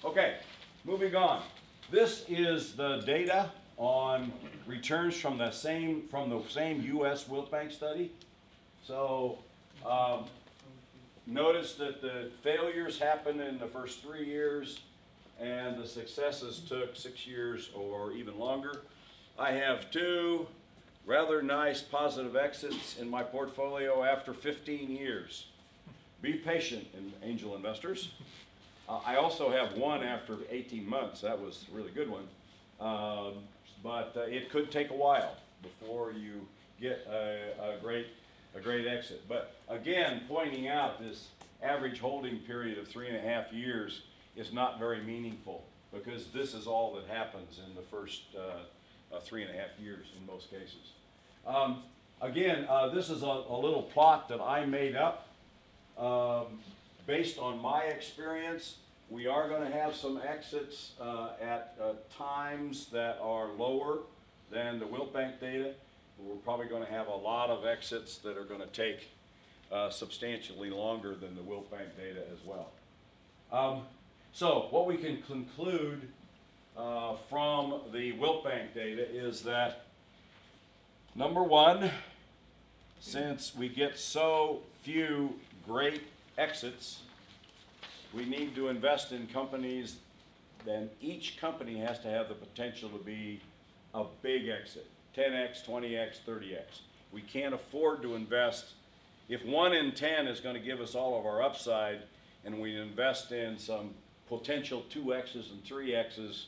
[SPEAKER 1] Okay, moving on. This is the data on returns from the same, from the same US Wiltbank study. So, um, notice that the failures happened in the first three years and the successes took six years or even longer. I have two rather nice positive exits in my portfolio after 15 years. Be patient, angel investors. Uh, I also have one after 18 months. That was a really good one. Um, but uh, it could take a while before you get a, a great a great exit. But again, pointing out this average holding period of three and a half years is not very meaningful because this is all that happens in the first uh, uh, three and a half years in most cases. Um, again, uh, this is a, a little plot that I made up. Um, based on my experience, we are going to have some exits uh, at uh, times that are lower than the Wiltbank data. We're probably going to have a lot of exits that are going to take uh, substantially longer than the Wiltbank data as well. Um, so what we can conclude uh, from the Wiltbank data is that number one, since we get so few great exits, we need to invest in companies, then each company has to have the potential to be a big exit, ten X, twenty X, thirty X. We can't afford to invest, if one in ten is gonna give us all of our upside, and we invest in some potential two X's and three X's,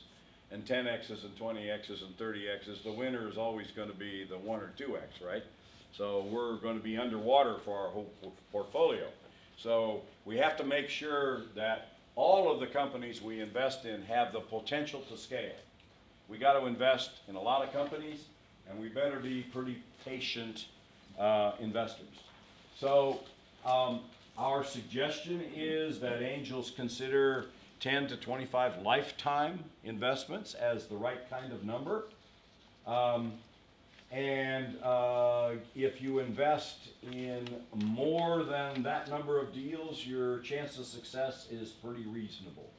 [SPEAKER 1] and ten X's and twenty X's and thirty X's, the winner is always gonna be the one or two X, right? So we're gonna be underwater for our whole portfolio. So we have to make sure that all of the companies we invest in have the potential to scale. We gotta invest in a lot of companies, and we better be pretty patient, uh, investors. So, um, our suggestion is that angels consider 10 to 25 lifetime investments as the right kind of number. Um, and uh, if you invest in more than that number of deals, your chance of success is pretty reasonable.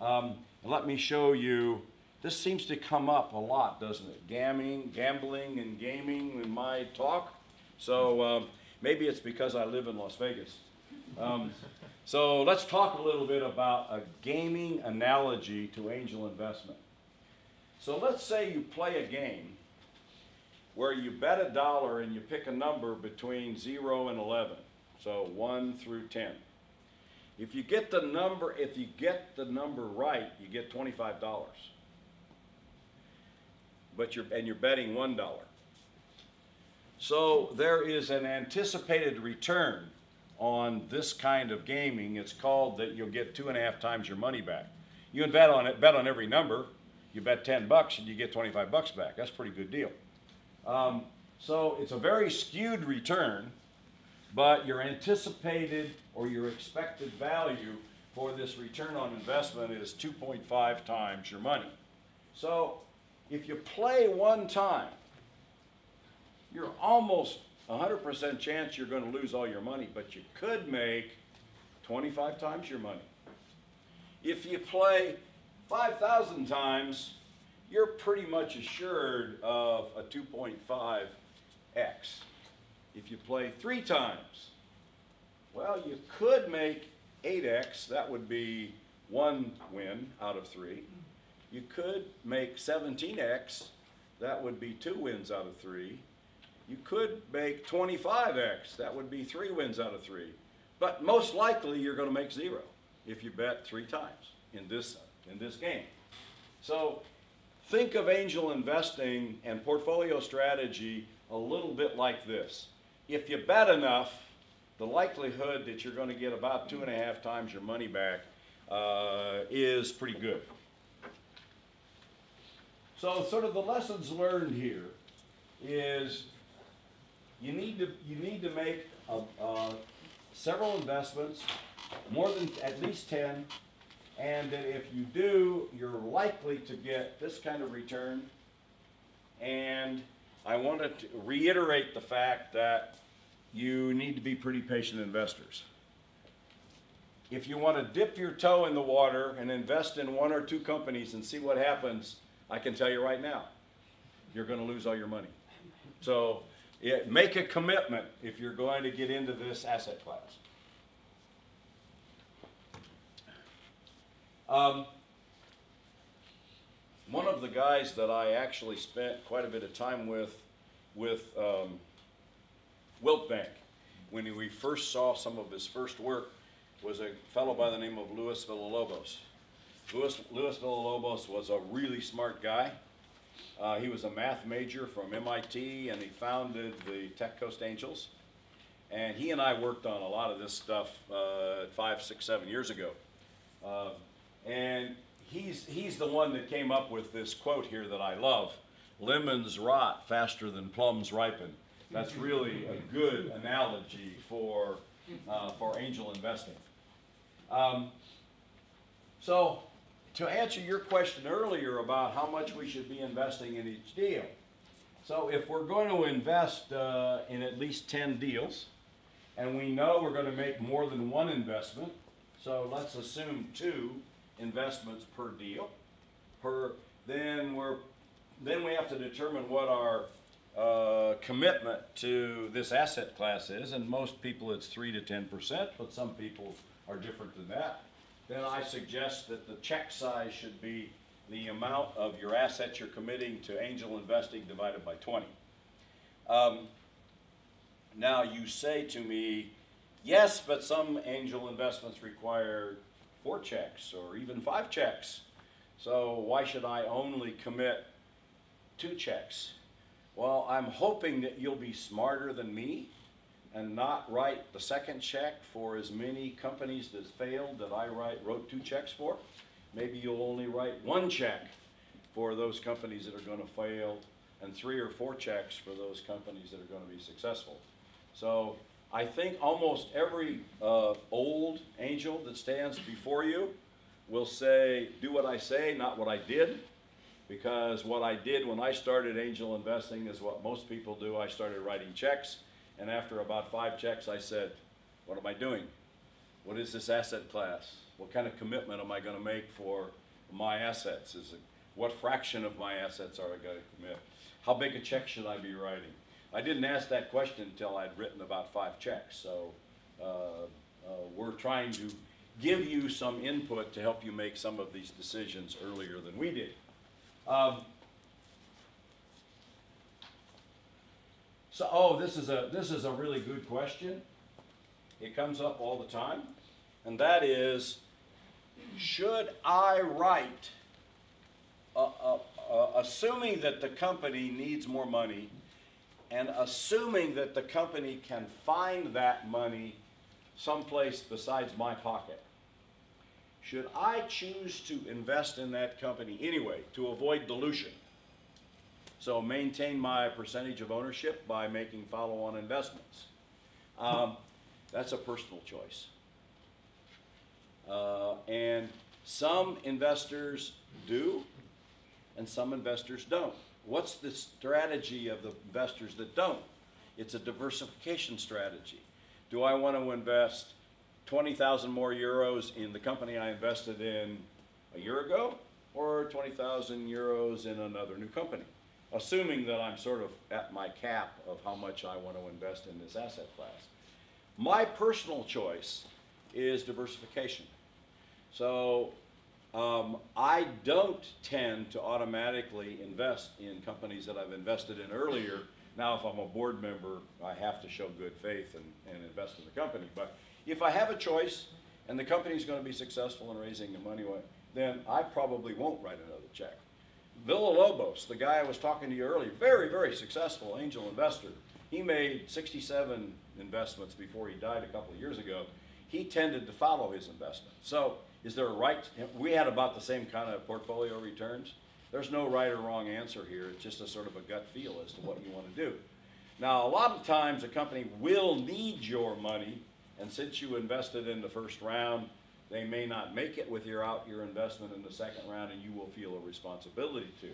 [SPEAKER 1] Um, let me show you. This seems to come up a lot, doesn't it? Gamming, gambling, and gaming in my talk. So um, maybe it's because I live in Las Vegas. Um, so let's talk a little bit about a gaming analogy to angel investment. So let's say you play a game where you bet a dollar and you pick a number between 0 and 11. So 1 through 10. If you get the number, if you get the number right, you get $25. But you're, and you're betting $1. So there is an anticipated return on this kind of gaming. It's called that you'll get two and a half times your money back. You bet on it, bet on every number. You bet 10 bucks and you get 25 bucks back. That's a pretty good deal. Um, so it's a very skewed return, but your anticipated or your expected value for this return on investment is 2.5 times your money. So if you play one time, you're almost 100% chance you're going to lose all your money, but you could make 25 times your money. If you play 5,000 times, you're pretty much assured of a 2.5x. If you play three times, well, you could make 8x, that would be one win out of three. You could make 17x, that would be two wins out of three. You could make 25x, that would be three wins out of three. But most likely you're going to make zero if you bet three times in this, in this game. So think of angel investing and portfolio strategy a little bit like this. If you bet enough, the likelihood that you're going to get about two and a half times your money back uh, is pretty good. So, sort of the lessons learned here is you need to you need to make a, uh, several investments, more than at least ten, and that if you do, you're likely to get this kind of return. And I wanted to reiterate the fact that you need to be pretty patient investors. If you want to dip your toe in the water and invest in one or two companies and see what happens, I can tell you right now, you're going to lose all your money. So it, make a commitment if you're going to get into this asset class. Um, one of the guys that I actually spent quite a bit of time with, with um, Wiltbank, when we first saw some of his first work, was a fellow by the name of Luis Villalobos. Luis, Luis Villalobos was a really smart guy. Uh, he was a math major from MIT and he founded the Tech Coast Angels. And he and I worked on a lot of this stuff uh, five, six, seven years ago. Uh, and he's, he's the one that came up with this quote here that I love lemons rot faster than plums ripen. That's really a good analogy for, uh, for angel investing. Um, so, to answer your question earlier about how much we should be investing in each deal. So, if we're going to invest uh, in at least 10 deals, and we know we're going to make more than one investment, so let's assume two investments per deal, per, then we're, then we have to determine what our uh, commitment to this asset class is, and most people it's three to ten percent, but some people are different than that. Then I suggest that the check size should be the amount of your assets you're committing to angel investing divided by 20. Um, now you say to me, yes, but some angel investments require four checks or even five checks. So why should I only commit two checks? Well, I'm hoping that you'll be smarter than me and not write the second check for as many companies that failed that I write, wrote two checks for. Maybe you'll only write one check for those companies that are going to fail and three or four checks for those companies that are going to be successful. So I think almost every uh, old angel that stands before you will say, do what I say, not what I did. Because what I did when I started angel investing is what most people do. I started writing checks, and after about five checks, I said, what am I doing? What is this asset class? What kind of commitment am I gonna make for my assets? Is it, what fraction of my assets are I gonna commit? How big a check should I be writing? I didn't ask that question until I'd written about five checks, so, uh, uh, we're trying to give you some input to help you make some of these decisions earlier than we did. Um, so, oh, this is a, this is a really good question. It comes up all the time, and that is, should I write, uh, uh, uh, assuming that the company needs more money, and assuming that the company can find that money someplace besides my pocket, should I choose to invest in that company anyway to avoid dilution? So maintain my percentage of ownership by making follow-on investments. Um, that's a personal choice. Uh, and some investors do, and some investors don't. What's the strategy of the investors that don't? It's a diversification strategy. Do I want to invest 20,000 more euros in the company I invested in a year ago or 20,000 euros in another new company? Assuming that I'm sort of at my cap of how much I want to invest in this asset class. My personal choice is diversification. So um, I don't tend to automatically invest in companies that I've invested in earlier. Now, if I'm a board member, I have to show good faith and, and invest in the company. But if I have a choice and the company's going to be successful in raising the money, then I probably won't write another check. Villalobos, the guy I was talking to you earlier, very, very successful angel investor. He made 67 investments before he died a couple of years ago. He tended to follow his investment. So is there a right, we had about the same kind of portfolio returns. There's no right or wrong answer here. It's just a sort of a gut feel as to what you want to do. Now, a lot of times a company will need your money, and since you invested in the first round, they may not make it with your out your investment in the second round, and you will feel a responsibility to.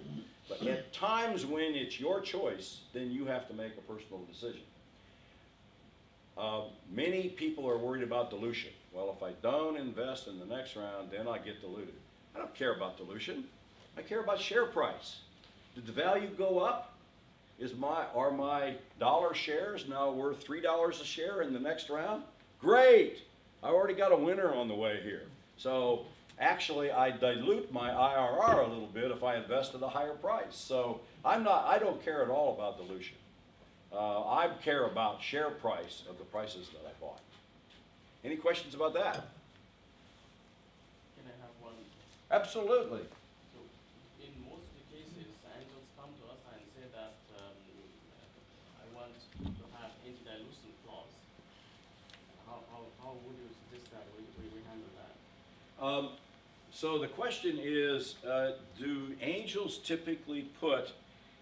[SPEAKER 1] But at times when it's your choice, then you have to make a personal decision. Uh, many people are worried about dilution. Well, if I don't invest in the next round, then I get diluted. I don't care about dilution. I care about share price. Did the value go up? Is my, are my dollar shares now worth $3 a share in the next round? Great! I already got a winner on the way here. So actually, I dilute my IRR a little bit if I invest at a higher price. So I'm not, I don't care at all about dilution. Uh, I care about share price of the prices that I bought. Any questions about that?
[SPEAKER 7] Can I have one?
[SPEAKER 1] Absolutely.
[SPEAKER 7] So, in most of the cases, angels come to us and say that um, I want to have anti-dilution clause. How, how, how would you suggest that we, we, we handle that?
[SPEAKER 1] Um, so the question is, uh, do angels typically put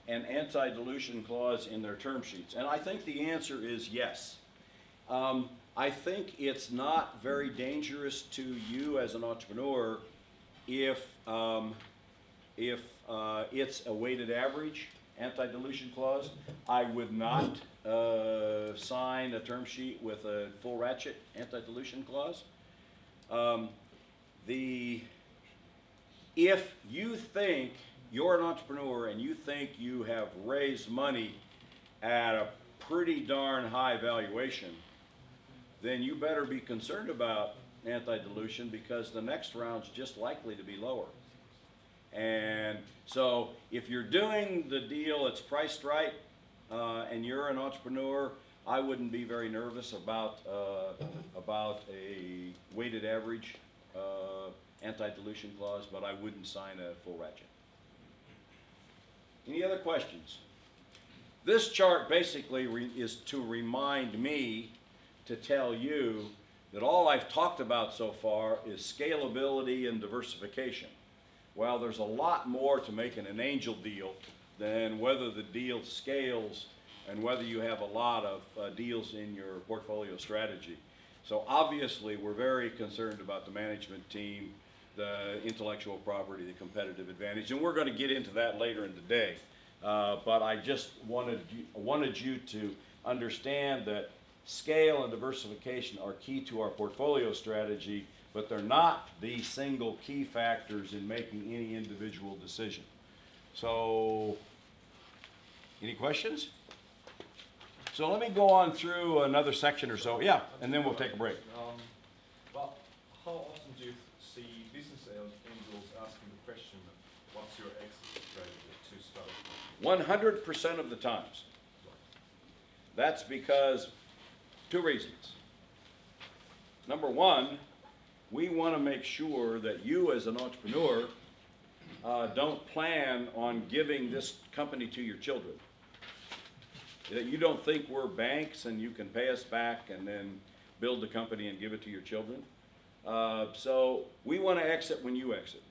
[SPEAKER 1] an anti-dilution clause in their term sheets? And I think the answer is yes. Um, I think it's not very dangerous to you as an entrepreneur if, um, if uh, it's a weighted average anti-dilution clause. I would not uh, sign a term sheet with a full ratchet anti-dilution clause. Um, the, if you think you're an entrepreneur and you think you have raised money at a pretty darn high valuation, then you better be concerned about anti-dilution because the next round's just likely to be lower. And so if you're doing the deal, it's priced right, uh, and you're an entrepreneur, I wouldn't be very nervous about, uh, about a weighted average, uh, anti-dilution clause, but I wouldn't sign a full ratchet. Any other questions? This chart basically is to remind me to tell you that all I've talked about so far is scalability and diversification. Well, there's a lot more to making an angel deal than whether the deal scales and whether you have a lot of uh, deals in your portfolio strategy. So obviously, we're very concerned about the management team, the intellectual property, the competitive advantage, and we're gonna get into that later in the day. Uh, but I just wanted, you- wanted you to understand that scale and diversification are key to our portfolio strategy, but they're not the single key factors in making any individual decision. So, any questions? So let me go on through another section or so, yeah, and then we'll take a break.
[SPEAKER 8] Um, but how often do you see business angels asking the question, what's your exit strategy to start?
[SPEAKER 1] One hundred percent of the times. That's because, two reasons. Number one, we want to make sure that you as an entrepreneur uh, don't plan on giving this company to your children. You don't think we're banks and you can pay us back and then build the company and give it to your children. Uh, so we want to exit when you exit.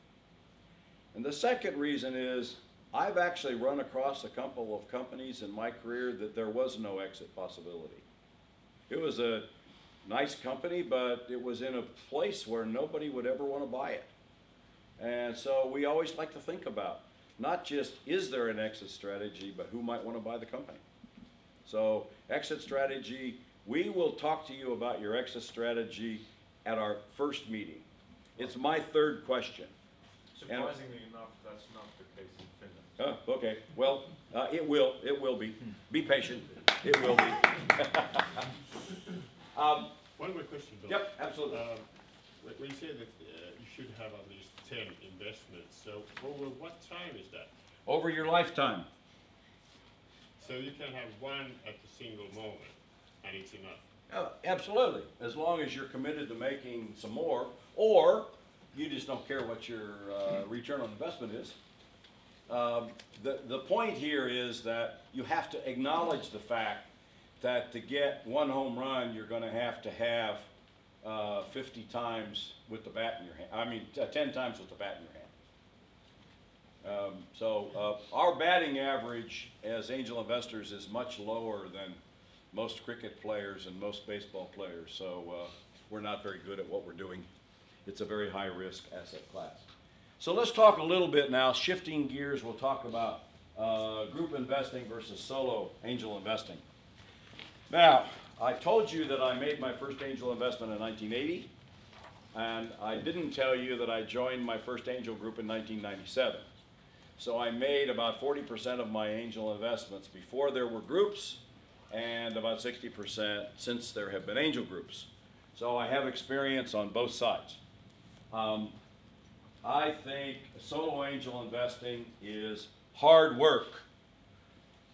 [SPEAKER 1] And the second reason is, I've actually run across a couple of companies in my career that there was no exit possibility. It was a nice company, but it was in a place where nobody would ever want to buy it. And so we always like to think about, not just is there an exit strategy, but who might want to buy the company. So exit strategy, we will talk to you about your exit strategy at our first meeting. It's my third question.
[SPEAKER 8] Surprisingly enough, that's not the case in Finland.
[SPEAKER 1] Oh, okay, well, uh, it will, it will be. Be patient, it will be. Um,
[SPEAKER 9] One more question, Bill.
[SPEAKER 1] yep, absolutely.
[SPEAKER 9] Um, When when you say that uh, you should have at least ten investments, so over what time is that?
[SPEAKER 1] Over your lifetime,
[SPEAKER 9] So you can have one at a single moment, and it's enough?
[SPEAKER 1] Uh, absolutely, as long as you're committed to making some more, or you just don't care what your, uh, return on investment is. Um, the, the point here is that you have to acknowledge the fact that to get one home run, you're gonna have to have, uh, fifty times with the bat in your hand, I mean, uh, ten times with the bat in your hand. Um, so, uh, our batting average as angel investors is much lower than most cricket players and most baseball players, so, uh, we're not very good at what we're doing. It's a very high-risk asset class. So let's talk a little bit now, shifting gears, we'll talk about, uh, group investing versus solo angel investing. Now, I told you that I made my first angel investment in nineteen eighty, and I didn't tell you that I joined my first angel group in nineteen ninety-seven. So I made about forty percent of my angel investments before there were groups, and about sixty percent since there have been angel groups. So I have experience on both sides. Um, I think solo angel investing is hard work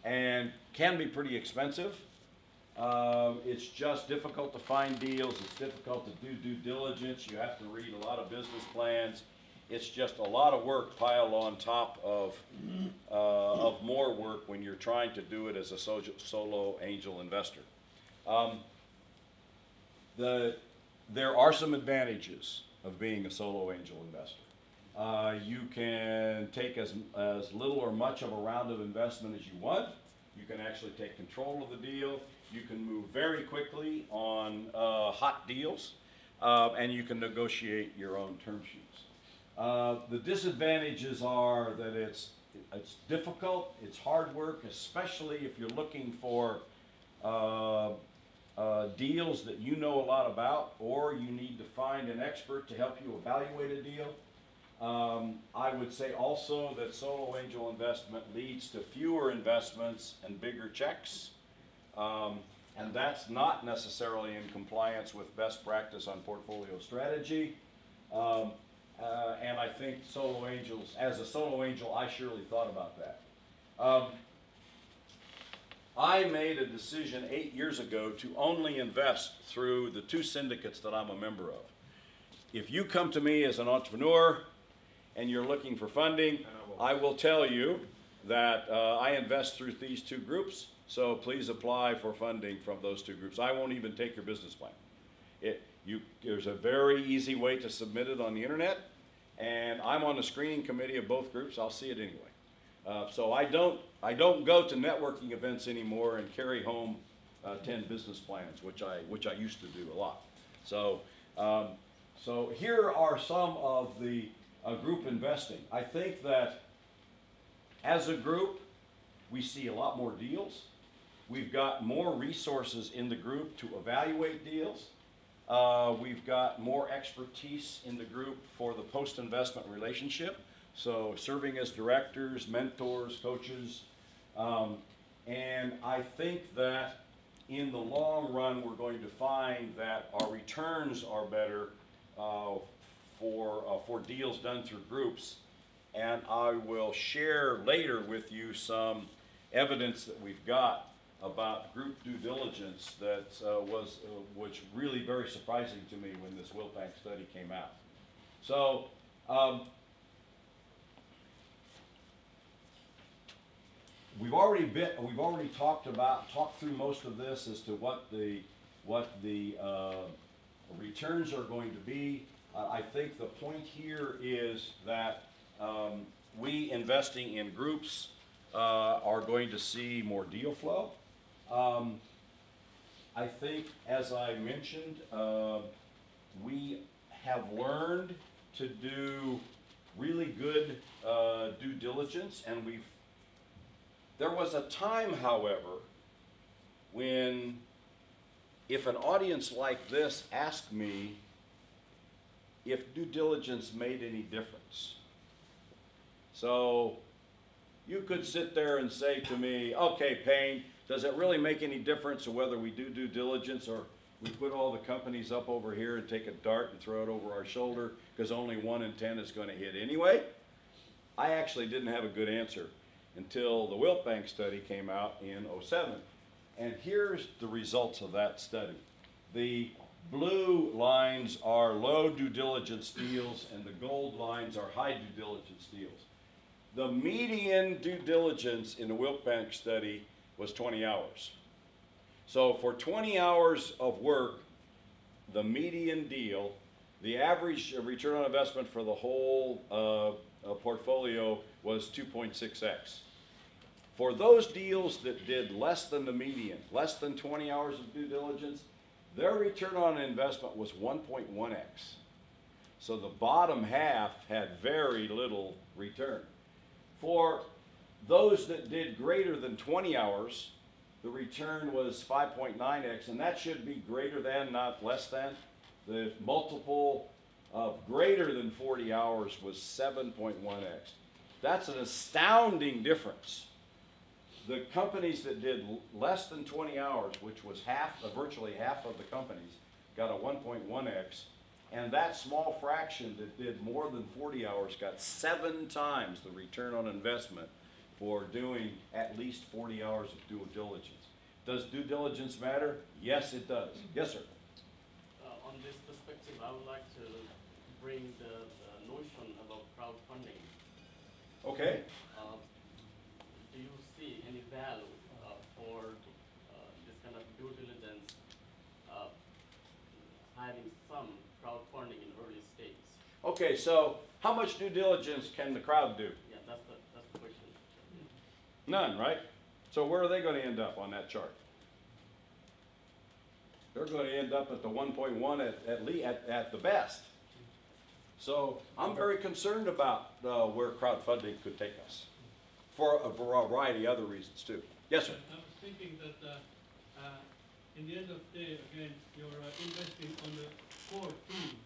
[SPEAKER 1] and can be pretty expensive. Um, it's just difficult to find deals, it's difficult to do due diligence, you have to read a lot of business plans. It's just a lot of work piled on top of, uh, of more work when you're trying to do it as a solo, angel investor. Um, the, there are some advantages of being a solo angel investor. Uh, you can take as, as little or much of a round of investment as you want. You can actually take control of the deal. You can move very quickly on uh, hot deals, uh, and you can negotiate your own term sheets. Uh, the disadvantages are that it's it's difficult, it's hard work, especially if you're looking for uh, uh, deals that you know a lot about, or you need to find an expert to help you evaluate a deal. Um, I would say also that solo angel investment leads to fewer investments and bigger checks. Um, and that's not necessarily in compliance with best practice on portfolio strategy. Um, uh, and I think solo angels, as a solo angel, I surely thought about that. Um, I made a decision eight years ago to only invest through the two syndicates that I'm a member of. If you come to me as an entrepreneur and you're looking for funding, I will tell you that uh, I invest through these two groups, so please apply for funding from those two groups. I won't even take your business plan. It, you, there's a very easy way to submit it on the internet, and I'm on the screening committee of both groups. I'll see it anyway. Uh, so I don't, I don't go to networking events anymore and carry home uh, 10 business plans, which I, which I used to do a lot. So um, So here are some of the uh, group investing. I think that as a group, we see a lot more deals. We've got more resources in the group to evaluate deals. Uh, we've got more expertise in the group for the post-investment relationship. So serving as directors, mentors, coaches. Um, and I think that in the long run, we're going to find that our returns are better uh, for, uh, for deals done through groups. And I will share later with you some evidence that we've got about group due diligence that uh, was, uh, was really very surprising to me when this Wiltbank study came out. So, um, we've already been, we've already talked about, talked through most of this as to what the, what the, uh, returns are going to be. Uh, I think the point here is that, um, we investing in groups, uh, are going to see more deal flow. Um, I think, as I mentioned, uh, we have learned to do really good, uh, due diligence, and we've there was a time, however, when if an audience like this asked me if due diligence made any difference. So you could sit there and say to me, okay, Payne, does it really make any difference to whether we do due diligence or we put all the companies up over here and take a dart and throw it over our shoulder because only one in ten is going to hit anyway? I actually didn't have a good answer until the Wiltbank study came out in '07. And here's the results of that study. The blue lines are low due diligence deals and the gold lines are high due diligence deals. The median due diligence in the Wiltbank study was 20 hours. So for 20 hours of work, the median deal, the average return on investment for the whole uh, uh, portfolio was 2.6x. For those deals that did less than the median, less than 20 hours of due diligence, their return on investment was 1.1x. So the bottom half had very little return. For those that did greater than 20 hours, the return was 5.9x, and that should be greater than, not less than. The multiple of greater than 40 hours was 7.1x. That's an astounding difference. The companies that did less than 20 hours, which was half, uh, virtually half of the companies, got a 1.1x. And that small fraction that did more than 40 hours got seven times the return on investment for doing at least 40 hours of due diligence. Does due diligence matter? Yes, it does. Yes, sir.
[SPEAKER 7] Uh, on this perspective, I would like to bring the, the notion about crowdfunding.
[SPEAKER 1] Okay.
[SPEAKER 7] Uh, do you see any value uh, for uh, this kind of due diligence, uh, having some crowdfunding in early stages?
[SPEAKER 1] Okay, so how much due diligence can the crowd do?
[SPEAKER 7] Yeah, that's the, that's the question.
[SPEAKER 1] None, right? So where are they gonna end up on that chart? They're gonna end up at the one point one at, at le, at, at the best. So I'm very concerned about, uh, where crowdfunding could take us, for a variety of other reasons too. Yes, sir?
[SPEAKER 5] I was thinking that, uh, uh, in the end of the day, again, you're uh, investing on the core team,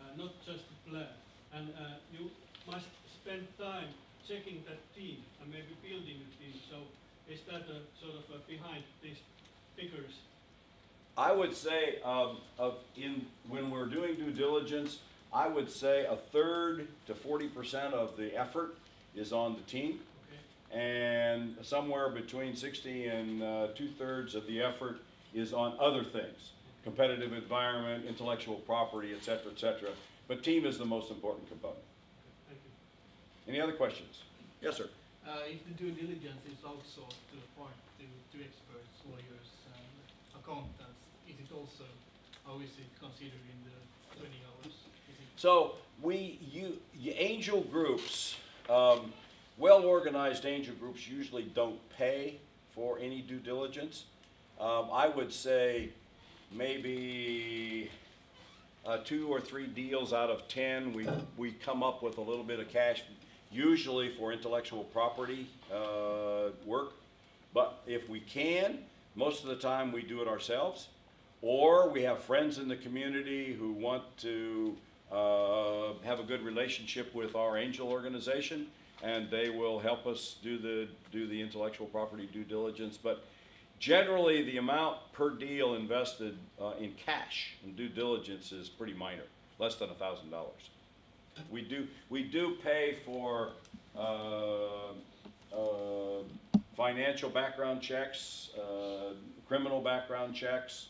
[SPEAKER 5] uh, not just the plan. And uh, you must spend time checking that team and maybe building a team. So is that a sort of uh, behind these figures?
[SPEAKER 1] I would say, um, of, in, when we're doing due diligence, I would say a third to forty percent of the effort is on the team.
[SPEAKER 5] Okay.
[SPEAKER 1] and somewhere between 60 and uh, two-thirds of the effort is on other things, competitive environment, intellectual property, et cetera, et cetera. But team is the most important component.
[SPEAKER 5] Thank you.
[SPEAKER 1] Any other questions? Yes, sir.
[SPEAKER 10] Uh, if the due diligence is outsourced to a part to, to experts, lawyers, and accountants, is it also, how is it considered in the twenty hours?
[SPEAKER 1] So we, you, you angel groups, um, well-organized angel groups usually don't pay for any due diligence. Um, I would say maybe, uh, two or three deals out of ten, we, we come up with a little bit of cash, usually for intellectual property, uh, work. But if we can, most of the time we do it ourselves. Or we have friends in the community who want to, uh, have a good relationship with our angel organization. And they will help us do the, do the intellectual property due diligence. But Generally, the amount per deal invested uh, in cash and due diligence is pretty minor, less than a thousand dollars. We do, we do pay for uh, uh, financial background checks, uh, criminal background checks,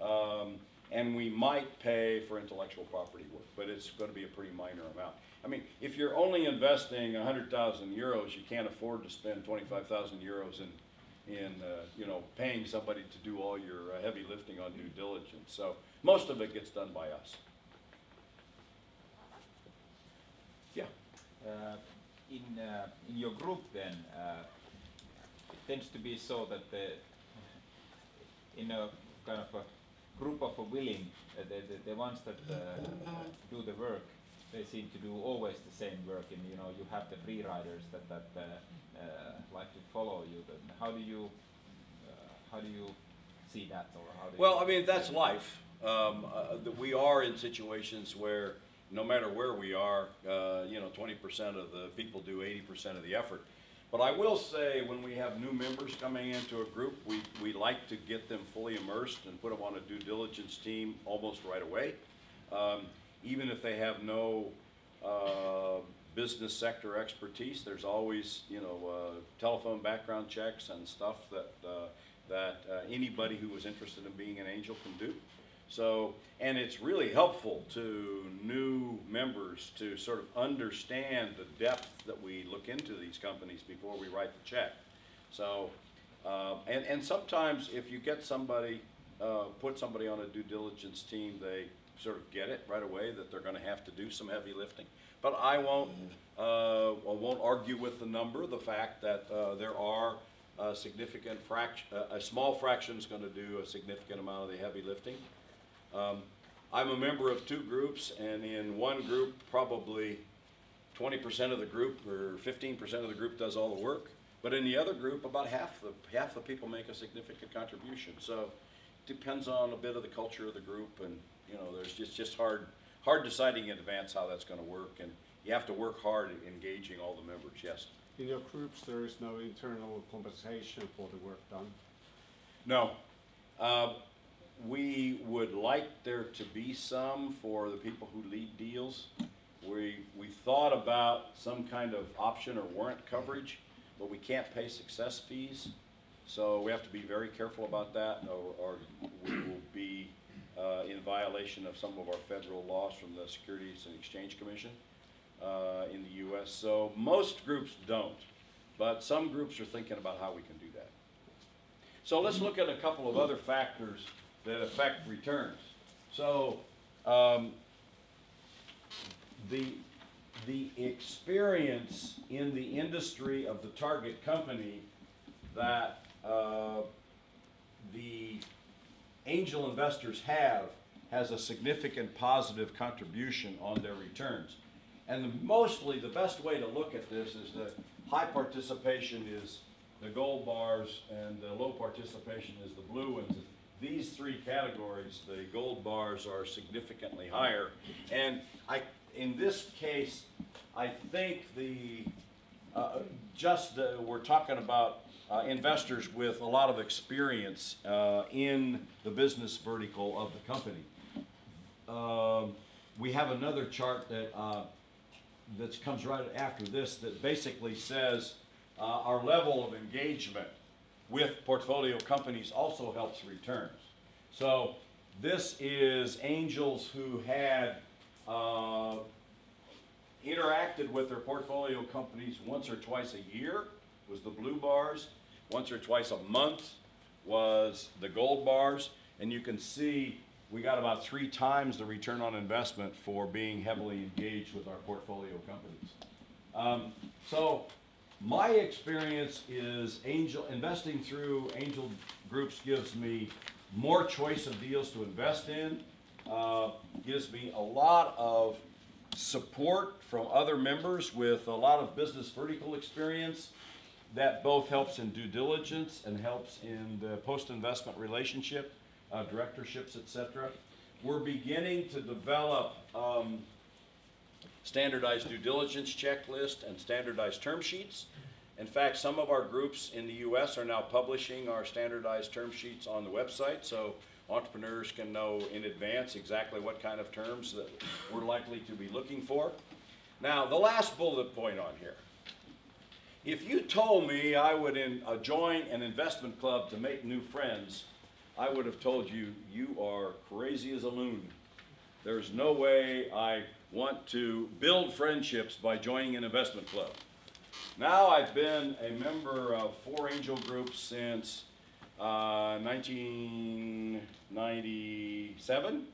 [SPEAKER 1] um, and we might pay for intellectual property work, but it's going to be a pretty minor amount. I mean, if you're only investing hundred thousand euros, you can't afford to spend twenty-five thousand euros in in, uh, you know, paying somebody to do all your uh, heavy lifting on due diligence. So most of it gets done by us. Yeah.
[SPEAKER 2] Uh, in, uh, in your group then, uh, it tends to be so that the, in a kind of a group of a willing, uh, the, the, the ones that uh, do the work, they seem to do always the same work and you know you have the free riders that, that uh, uh, like to follow you. Then how do you, uh, how do you see that or how do
[SPEAKER 1] Well, I mean, that's life. Um, uh, we are in situations where no matter where we are, uh, you know, twenty percent of the people do eighty percent of the effort. But I will say, when we have new members coming into a group, we, we like to get them fully immersed and put them on a due diligence team almost right away. Um, even if they have no, uh, business sector expertise, there's always, you know, uh, telephone background checks and stuff that, uh, that, uh, anybody who is interested in being an angel can do. So, and it's really helpful to new members to sort of understand the depth that we look into these companies before we write the check. So, uh, and, and sometimes if you get somebody, uh, put somebody on a due diligence team, they sort of get it right away that they're gonna have to do some heavy lifting. But I won't, uh, I won't argue with the number, the fact that, uh, there are a significant fraction, a, small fraction is gonna do a significant amount of the heavy lifting. Um, I'm a member of two groups, and in one group, probably twenty percent of the group or fifteen percent of the group does all the work. But in the other group, about half the, half the people make a significant contribution. So it depends on a bit of the culture of the group, and, you know, there's just, just hard, hard deciding in advance how that's gonna work. And you have to work hard at engaging all the members, yes.
[SPEAKER 6] In your groups, there is no internal compensation for the work done.
[SPEAKER 1] No. Uh, We would like there to be some for the people who lead deals. We, we thought about some kind of option or warrant coverage, but we can't pay success fees. So we have to be very careful about that, or, or we will be uh, in violation of some of our federal laws from the Securities and Exchange Commission uh, in the US. So most groups don't, but some groups are thinking about how we can do that. So let's look at a couple of other factors that affect returns. So, um, the, the experience in the industry of the target company that, uh, the angel investors have has a significant positive contribution on their returns. And the, mostly, the best way to look at this is that high participation is the gold bars and the low participation is the blue ones. These three categories, the gold bars are significantly higher. And I, in this case, I think the, uh, just, the- we're talking about uh, investors with a lot of experience uh, in the business vertical of the company. Um, We have another chart that, uh, that comes right after this that basically says uh, our level of engagement with portfolio companies also helps returns. So this is angels who had uh, interacted with their portfolio companies once or twice a year was the blue bars, once or twice a month was the gold bars, and you can see we got about three times the return on investment for being heavily engaged with our portfolio companies. Um, so my experience is angel investing through angel groups gives me more choice of deals to invest in. uh, gives me a lot of support from other members with a lot of business vertical experience that both helps in due diligence and helps in the post-investment relationship, uh, directorships, et cetera. We're beginning to develop um, standardized due diligence checklist and standardized term sheets. In fact, some of our groups in the US are now publishing our standardized term sheets on the website, so entrepreneurs can know in advance exactly what kind of terms that we're likely to be looking for. Now, the last bullet point on here. If you told me I would in, uh, join an investment club to make new friends, I would have told you, you are crazy as a loon. There's no way I want to build friendships by joining an investment club. Now I've been a member of four angel groups since uh, 1997,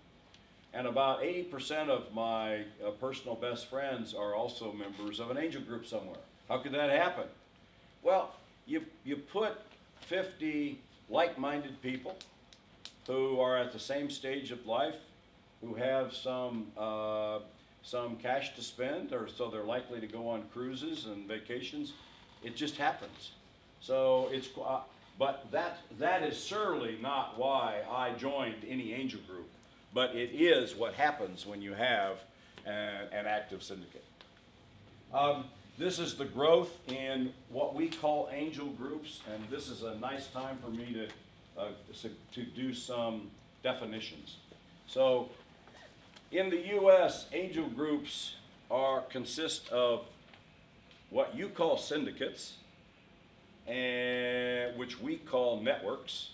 [SPEAKER 1] and about 80% of my uh, personal best friends are also members of an angel group somewhere. How could that happen? Well, you, you put 50 like-minded people who are at the same stage of life, who have some uh, some cash to spend, or so they're likely to go on cruises and vacations. It just happens. So it's, uh, but that that is surely not why I joined any angel group. But it is what happens when you have an, an active syndicate. Um, this is the growth in what we call angel groups, and this is a nice time for me to uh, to do some definitions. So in the U.S., angel groups are consist of what you call syndicates, and which we call networks,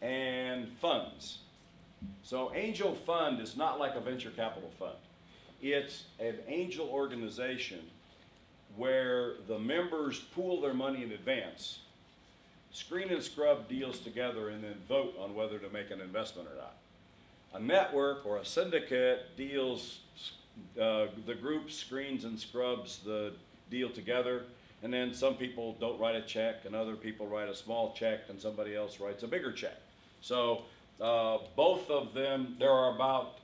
[SPEAKER 1] and funds. So angel fund is not like a venture capital fund. It's an angel organization where the members pool their money in advance, screen and scrub deals together, and then vote on whether to make an investment or not. A network or a syndicate deals, uh, the group screens and scrubs the deal together, and then some people don't write a check, and other people write a small check, and somebody else writes a bigger check. So uh, both of them, there are about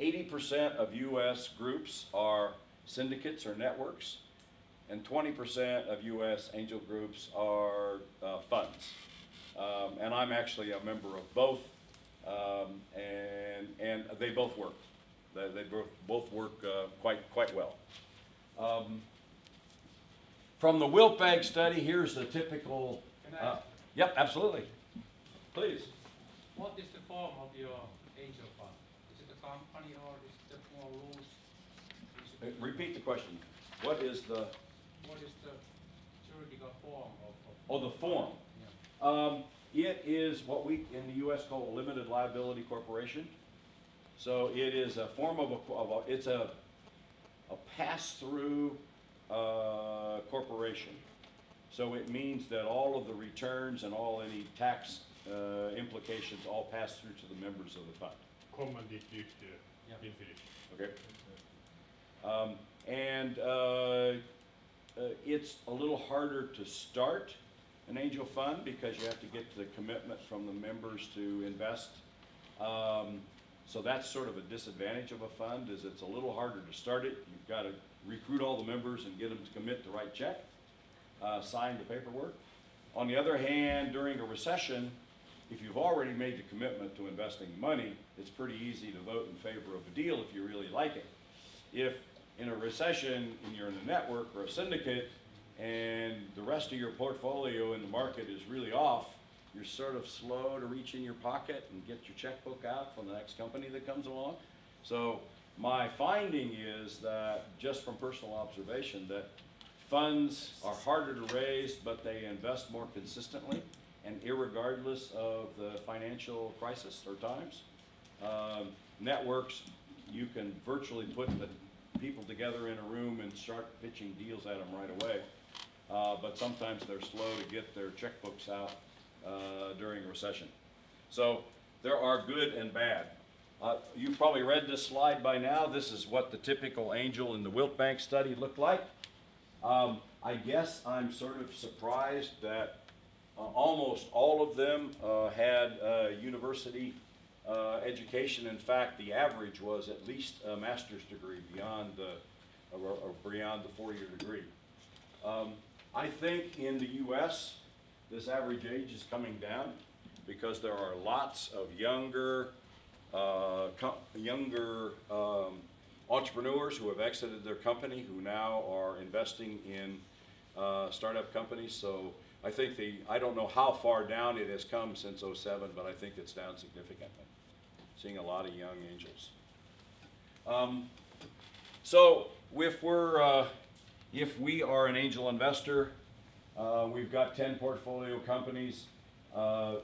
[SPEAKER 1] 80% um, of U.S. groups are syndicates or networks, and 20% of U.S. angel groups are uh, funds. Um, and I'm actually a member of both um, and, and they both work. They, they both, both work uh, quite, quite well. Um, from the Wiltbank study, here's the typical.
[SPEAKER 11] Can I
[SPEAKER 1] Uh, yep, absolutely. Please.
[SPEAKER 11] What is the form of your angel fund? Is it a company or is it more rules?
[SPEAKER 1] Uh,
[SPEAKER 11] it-
[SPEAKER 1] Repeat the question. What is the,
[SPEAKER 11] What is the juridical form of? of-
[SPEAKER 1] oh, the form?
[SPEAKER 11] Yeah.
[SPEAKER 1] Um, it is what we in the U.S. call a limited liability corporation. So it is a form of a, of a it's a, a pass-through uh, corporation. So it means that all of the returns and all any tax uh, implications all pass through to the members of the fund.
[SPEAKER 9] Kommandityhtiö
[SPEAKER 11] Yeah.
[SPEAKER 9] in Finnish.
[SPEAKER 1] Okay. Um, and uh, uh, it's a little harder to start an angel fund because you have to get the commitment from the members to invest. Um, so that's sort of a disadvantage of a fund is it's a little harder to start it. You've got to recruit all the members and get them to commit to write check, uh, sign the paperwork. On the other hand, during a recession, if you've already made the commitment to investing money, it's pretty easy to vote in favor of a deal if you really like it. If in a recession and you're in a network or a syndicate and the rest of your portfolio in the market is really off, you're sort of slow to reach in your pocket and get your checkbook out from the next company that comes along. So my finding is that, just from personal observation, that funds are harder to raise, but they invest more consistently and irregardless of the financial crisis or times. Um, networks, you can virtually put the people together in a room and start pitching deals at them right away. Uh, but sometimes they're slow to get their checkbooks out uh, during a recession. So there are good and bad. Uh, you've probably read this slide by now. This is what the typical angel in the Wiltbank study looked like. Um, I guess I'm sort of surprised that uh, almost all of them uh, had uh, university education. In fact, the average was at least a master's degree beyond the, or, or beyond the four-year degree. Um, I think in the US, this average age is coming down because there are lots of younger, uh, younger um, entrepreneurs who have exited their company who now are investing in uh, startup companies. So I think the, I don't know how far down it has come since '07, but I think it's down significantly. Seeing a lot of young angels. Um, so if we're, uh, if we are an angel investor, uh, we've got 10 portfolio companies. Uh,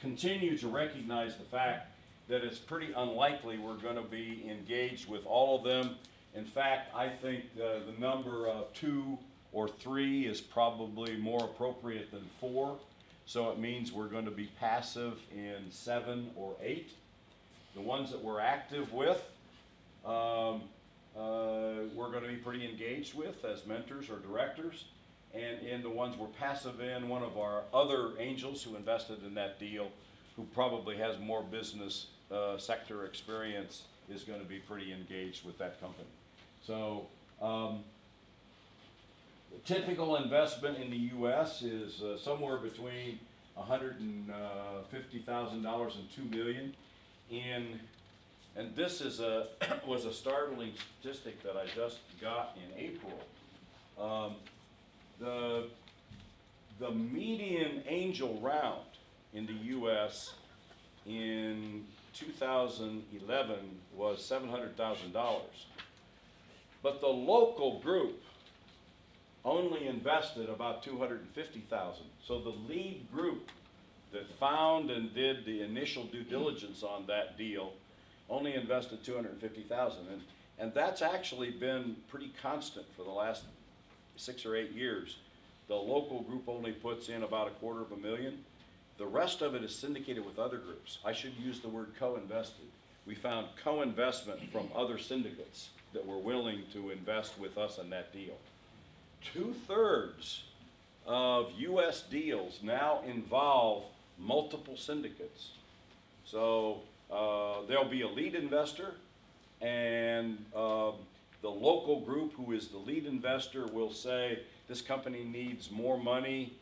[SPEAKER 1] continue to recognize the fact that it's pretty unlikely we're going to be engaged with all of them. In fact, I think uh, the number of two or three is probably more appropriate than four. So it means we're going to be passive in seven or eight. The ones that we're active with, um, uh, we're going to be pretty engaged with as mentors or directors. And in the ones we're passive in, one of our other angels who invested in that deal, who probably has more business uh, sector experience, is going to be pretty engaged with that company. So, um, the typical investment in the U.S. is uh, somewhere between $150,000 and 2 million in and this is a, was a startling statistic that I just got in April. Um, the, the median angel round in the US in 2011 was $700,000. But the local group only invested about 250,000. So the lead group that found and did the initial due diligence on that deal only invested two hundred and fifty thousand, and, that's actually been pretty constant for the last six or eight years. The local group only puts in about a quarter of a million. The rest of it is syndicated with other groups. I should use the word co-invested. We found co-investment from other syndicates that were willing to invest with us in that deal. Two-thirds of US deals now involve multiple syndicates. So there'll be a lead investor, and um, the local group who is the lead investor will say, this company needs more money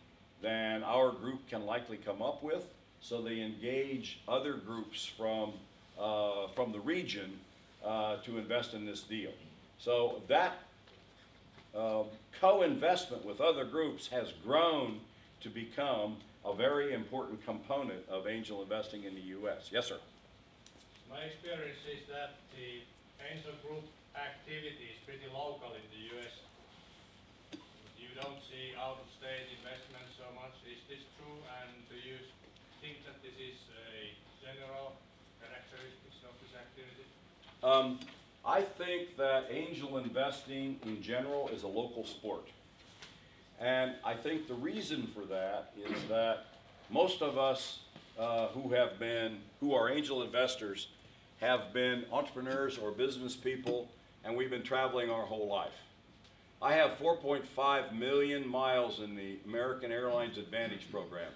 [SPEAKER 1] than our group can likely come up with. So they engage other groups from, uh, from the region uh, to invest in this deal. So that uh, co-investment with other groups has grown to become a very important component of angel investing in the U.S. Yes, sir.
[SPEAKER 11] My experience is that the angel group activity is pretty local in the US. You don't see out-of-state investment so much. Is this true? And do you think that this is a general characteristic of this activity?
[SPEAKER 1] Um, I think that angel investing in general is a local sport. And I think the reason for that is that most of us uh, who have been, who are angel investors, have been entrepreneurs or business people, and we've been traveling our whole life. I have 4.5 million miles in the American Airlines Advantage program.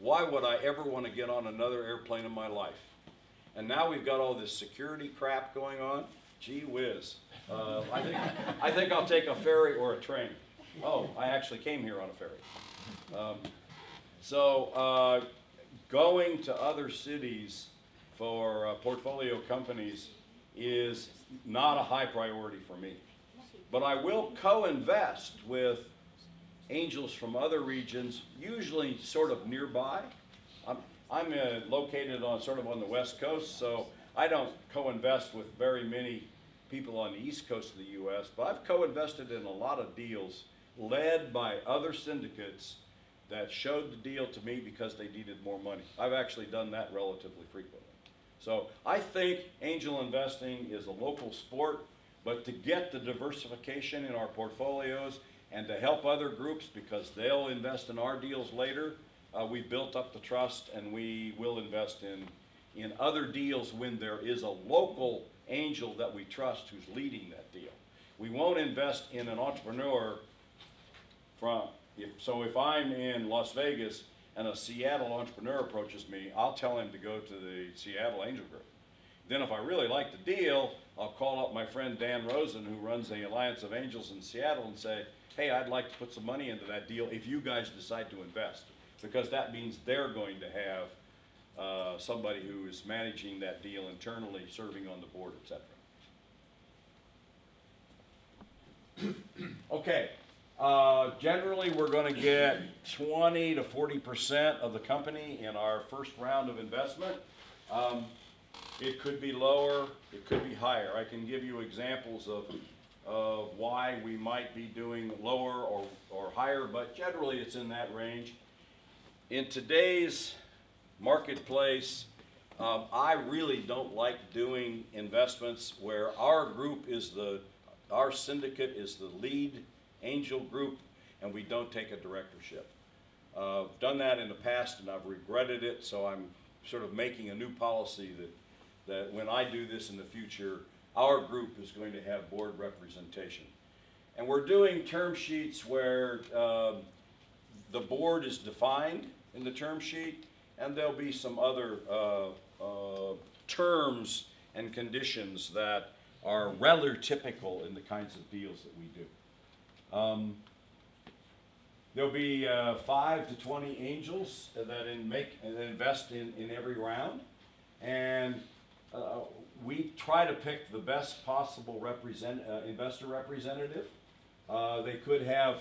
[SPEAKER 1] Why would I ever want to get on another airplane in my life? And now we've got all this security crap going on. Gee whiz. Uh, I, think, I think I'll take a ferry or a train. Oh, I actually came here on a ferry. Um, so uh, going to other cities for uh, portfolio companies is not a high priority for me. But I will co-invest with angels from other regions, usually sort of nearby. I'm, I'm uh, located on sort of on the west coast, so I don't co-invest with very many people on the east coast of the U.S., but I've co-invested in a lot of deals led by other syndicates that showed the deal to me because they needed more money. I've actually done that relatively frequently. So I think angel investing is a local sport, but to get the diversification in our portfolios and to help other groups because they'll invest in our deals later, uh, we built up the trust and we will invest in, in other deals when there is a local angel that we trust who's leading that deal. We won't invest in an entrepreneur from, if, so if I'm in Las Vegas and a Seattle entrepreneur approaches me, I'll tell him to go to the Seattle Angel Group. Then if I really like the deal, I'll call up my friend Dan Rosen, who runs the Alliance of Angels in Seattle, and say, hey, I'd like to put some money into that deal if you guys decide to invest. Because that means they're going to have uh, somebody who is managing that deal internally, serving on the board, et cetera. Okay, uh, generally, we're gonna get twenty to forty percent of the company in our first round of investment. Um, it could be lower, it could be higher. I can give you examples of, of why we might be doing lower or, or higher, but generally it's in that range. In today's marketplace, um, I really don't like doing investments where our group is the, our syndicate is the lead angel group and we don't take a directorship. Uh, I've done that in the past and I've regretted it, so I'm sort of making a new policy that that when I do this in the future, our group is going to have board representation. And we're doing term sheets where um, the board is defined in the term sheet, and there'll be some other uh, uh, terms and conditions that are rather typical in the kinds of deals that we do. Um, there'll be uh, five to 20 angels that in make, invest in, in every round. And uh, we try to pick the best possible represent, uh, investor representative. Uh, they could have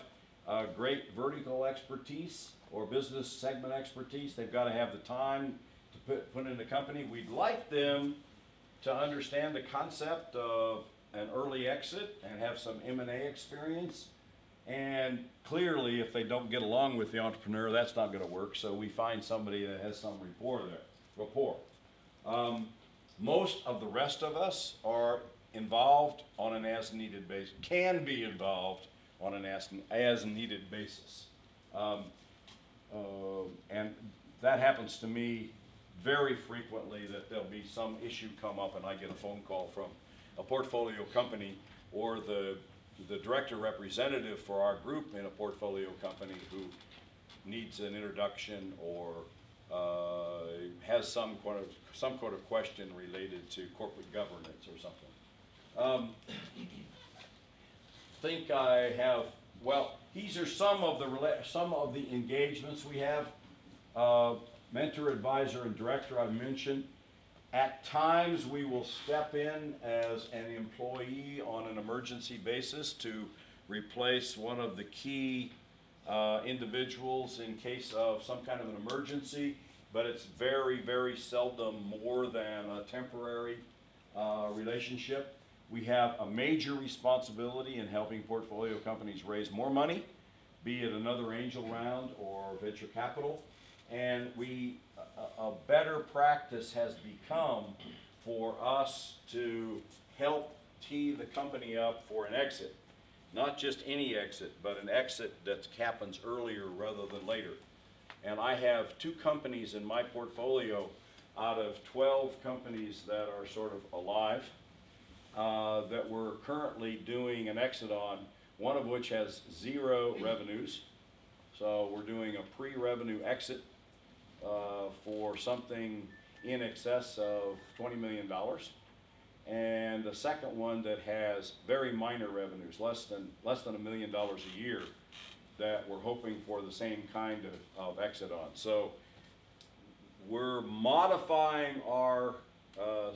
[SPEAKER 1] uh, great vertical expertise or business segment expertise. They've got to have the time to put, put in the company. We'd like them to understand the concept of an early exit and have some M&A experience. And clearly, if they don't get along with the entrepreneur, that's not going to work. So we find somebody that has some rapport there, rapport. Um, most of the rest of us are involved on an as-needed basis, can be involved on an as, as-needed basis. Um, uh, and that happens to me very frequently that there'll be some issue come up and I get a phone call from a portfolio company or the, the director representative for our group in a portfolio company who needs an introduction or uh, has some kind of, some kind of question related to corporate governance or something. Um, think I have, well, these are some of the, some of the engagements we have. Uh, mentor, advisor, and director I've mentioned. At times, we will step in as an employee on an emergency basis to replace one of the key uh, individuals in case of some kind of an emergency, but it's very, very seldom more than a temporary uh, relationship. We have a major responsibility in helping portfolio companies raise more money, be it another angel round or venture capital. And we, a, a better practice has become for us to help tee the company up for an exit. Not just any exit, but an exit that happens earlier rather than later. And I have two companies in my portfolio out of 12 companies that are sort of alive uh, that we're currently doing an exit on, one of which has zero revenues. So we're doing a pre-revenue exit uh, for something in excess of $20 million. And the second one that has very minor revenues, less than, less than a million dollars a year, that we're hoping for the same kind of, of exit on. So we're modifying our uh,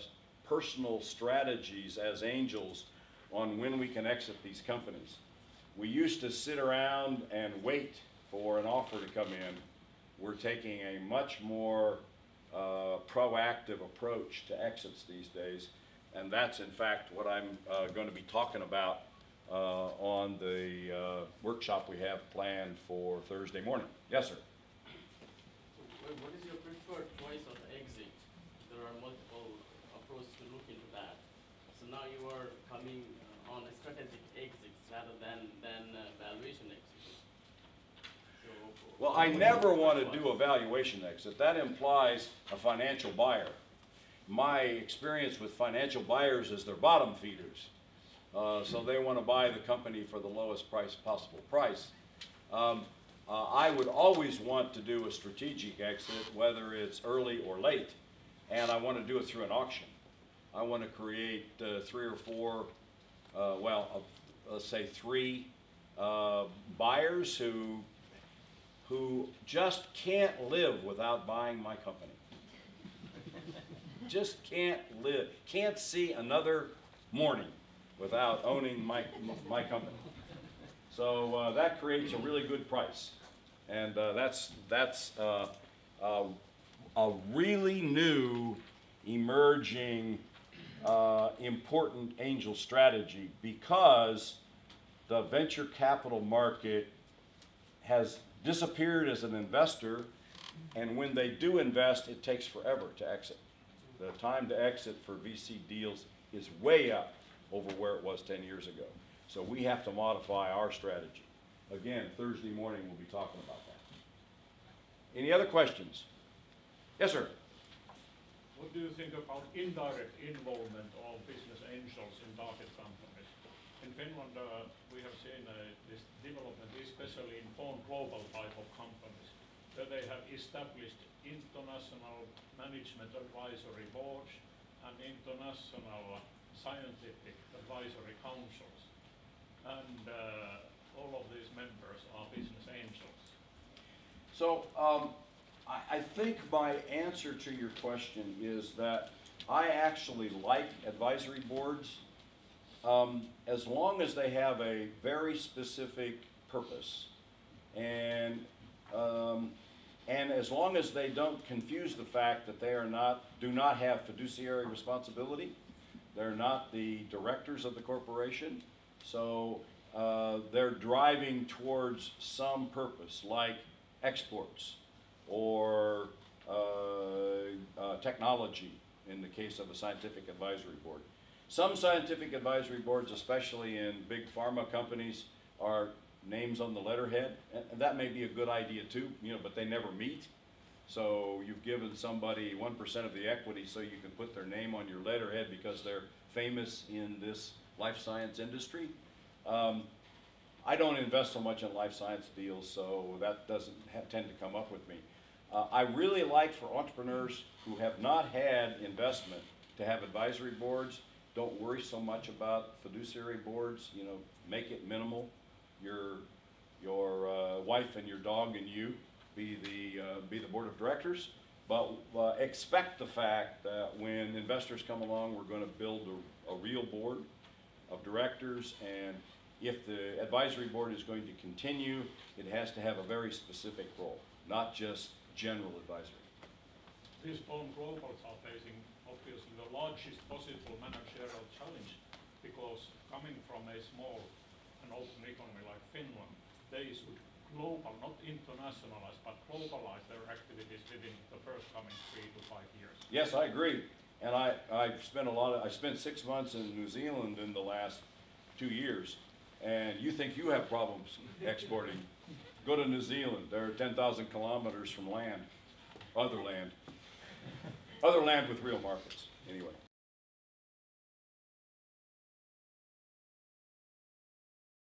[SPEAKER 1] personal strategies as angels on when we can exit these companies. We used to sit around and wait for an offer to come in. We're taking a much more uh, proactive approach to exits these days. And that's in fact what I'm uh, going to be talking about uh, on the uh, workshop we have planned for Thursday morning. Yes, sir.
[SPEAKER 7] What is your preferred choice of exit? There are multiple approaches to look into that. So now you are coming uh, on a strategic exits rather than, than uh, valuation exits. So
[SPEAKER 1] Well, I never want to do a valuation exit. That implies a financial buyer. My experience with financial buyers is they're bottom feeders. Uh, so they want to buy the company for the lowest price possible price. Um, uh, I would always want to do a strategic exit, whether it's early or late, and I want to do it through an auction. I want to create uh, three or four, uh, well, uh, let's say three uh, buyers who, who just can't live without buying my company. Just can't live, can't see another morning without owning my, my company. So uh, that creates a really good price. And uh, that's, that's uh, uh, a really new, emerging, uh, important angel strategy because the venture capital market has disappeared as an investor, and when they do invest, it takes forever to exit. The time to exit for VC deals is way up over where it was 10 years ago. So we have to modify our strategy. Again, Thursday morning, we'll be talking about that. Any other questions? Yes, sir.
[SPEAKER 12] What do you think about indirect involvement of business angels in target companies? In Finland, uh, we have seen uh, this development, especially in born global type of companies, where they have established international management advisory boards and international scientific advisory councils. And uh, all of these members are business angels.
[SPEAKER 1] So, um, I, I think my answer to your question is that I actually like advisory boards um, as long as they have a very specific purpose. And, um, and as long as they don't confuse the fact that they are not, do not have fiduciary responsibility, they're not the directors of the corporation, so uh, they're driving towards some purpose, like exports or uh, uh, technology in the case of a scientific advisory board. Some scientific advisory boards, especially in big pharma companies, are names on the letterhead, and that may be a good idea too, you know, but they never meet. So you've given somebody one percent of the equity so you can put their name on your letterhead because they're famous in this life science industry. Um, I don't invest so much in life science deals, so that doesn't tend to come up with me. Uh, I really like for entrepreneurs who have not had investment to have advisory boards. Don't worry so much about fiduciary boards, you know, make it minimal. Your, your uh, wife and your dog and you be the, uh, be the board of directors. But uh, expect the fact that when investors come along, we're going to build a, a real board of directors. And if the advisory board is going to continue, it has to have a very specific role, not just general advisory.
[SPEAKER 12] These born globals are facing largest possible managerial challenge because coming from a small and open economy like Finland, they should global, not internationalize, but globalize their activities within the first coming three to five years.
[SPEAKER 1] Yes, I agree. And I, I've spent a lot of, I spent six months in New Zealand in the last two years. And you think you have problems exporting. Go to New Zealand. They're 10,000 kilometers from land, other land. Other land with real markets, anyway.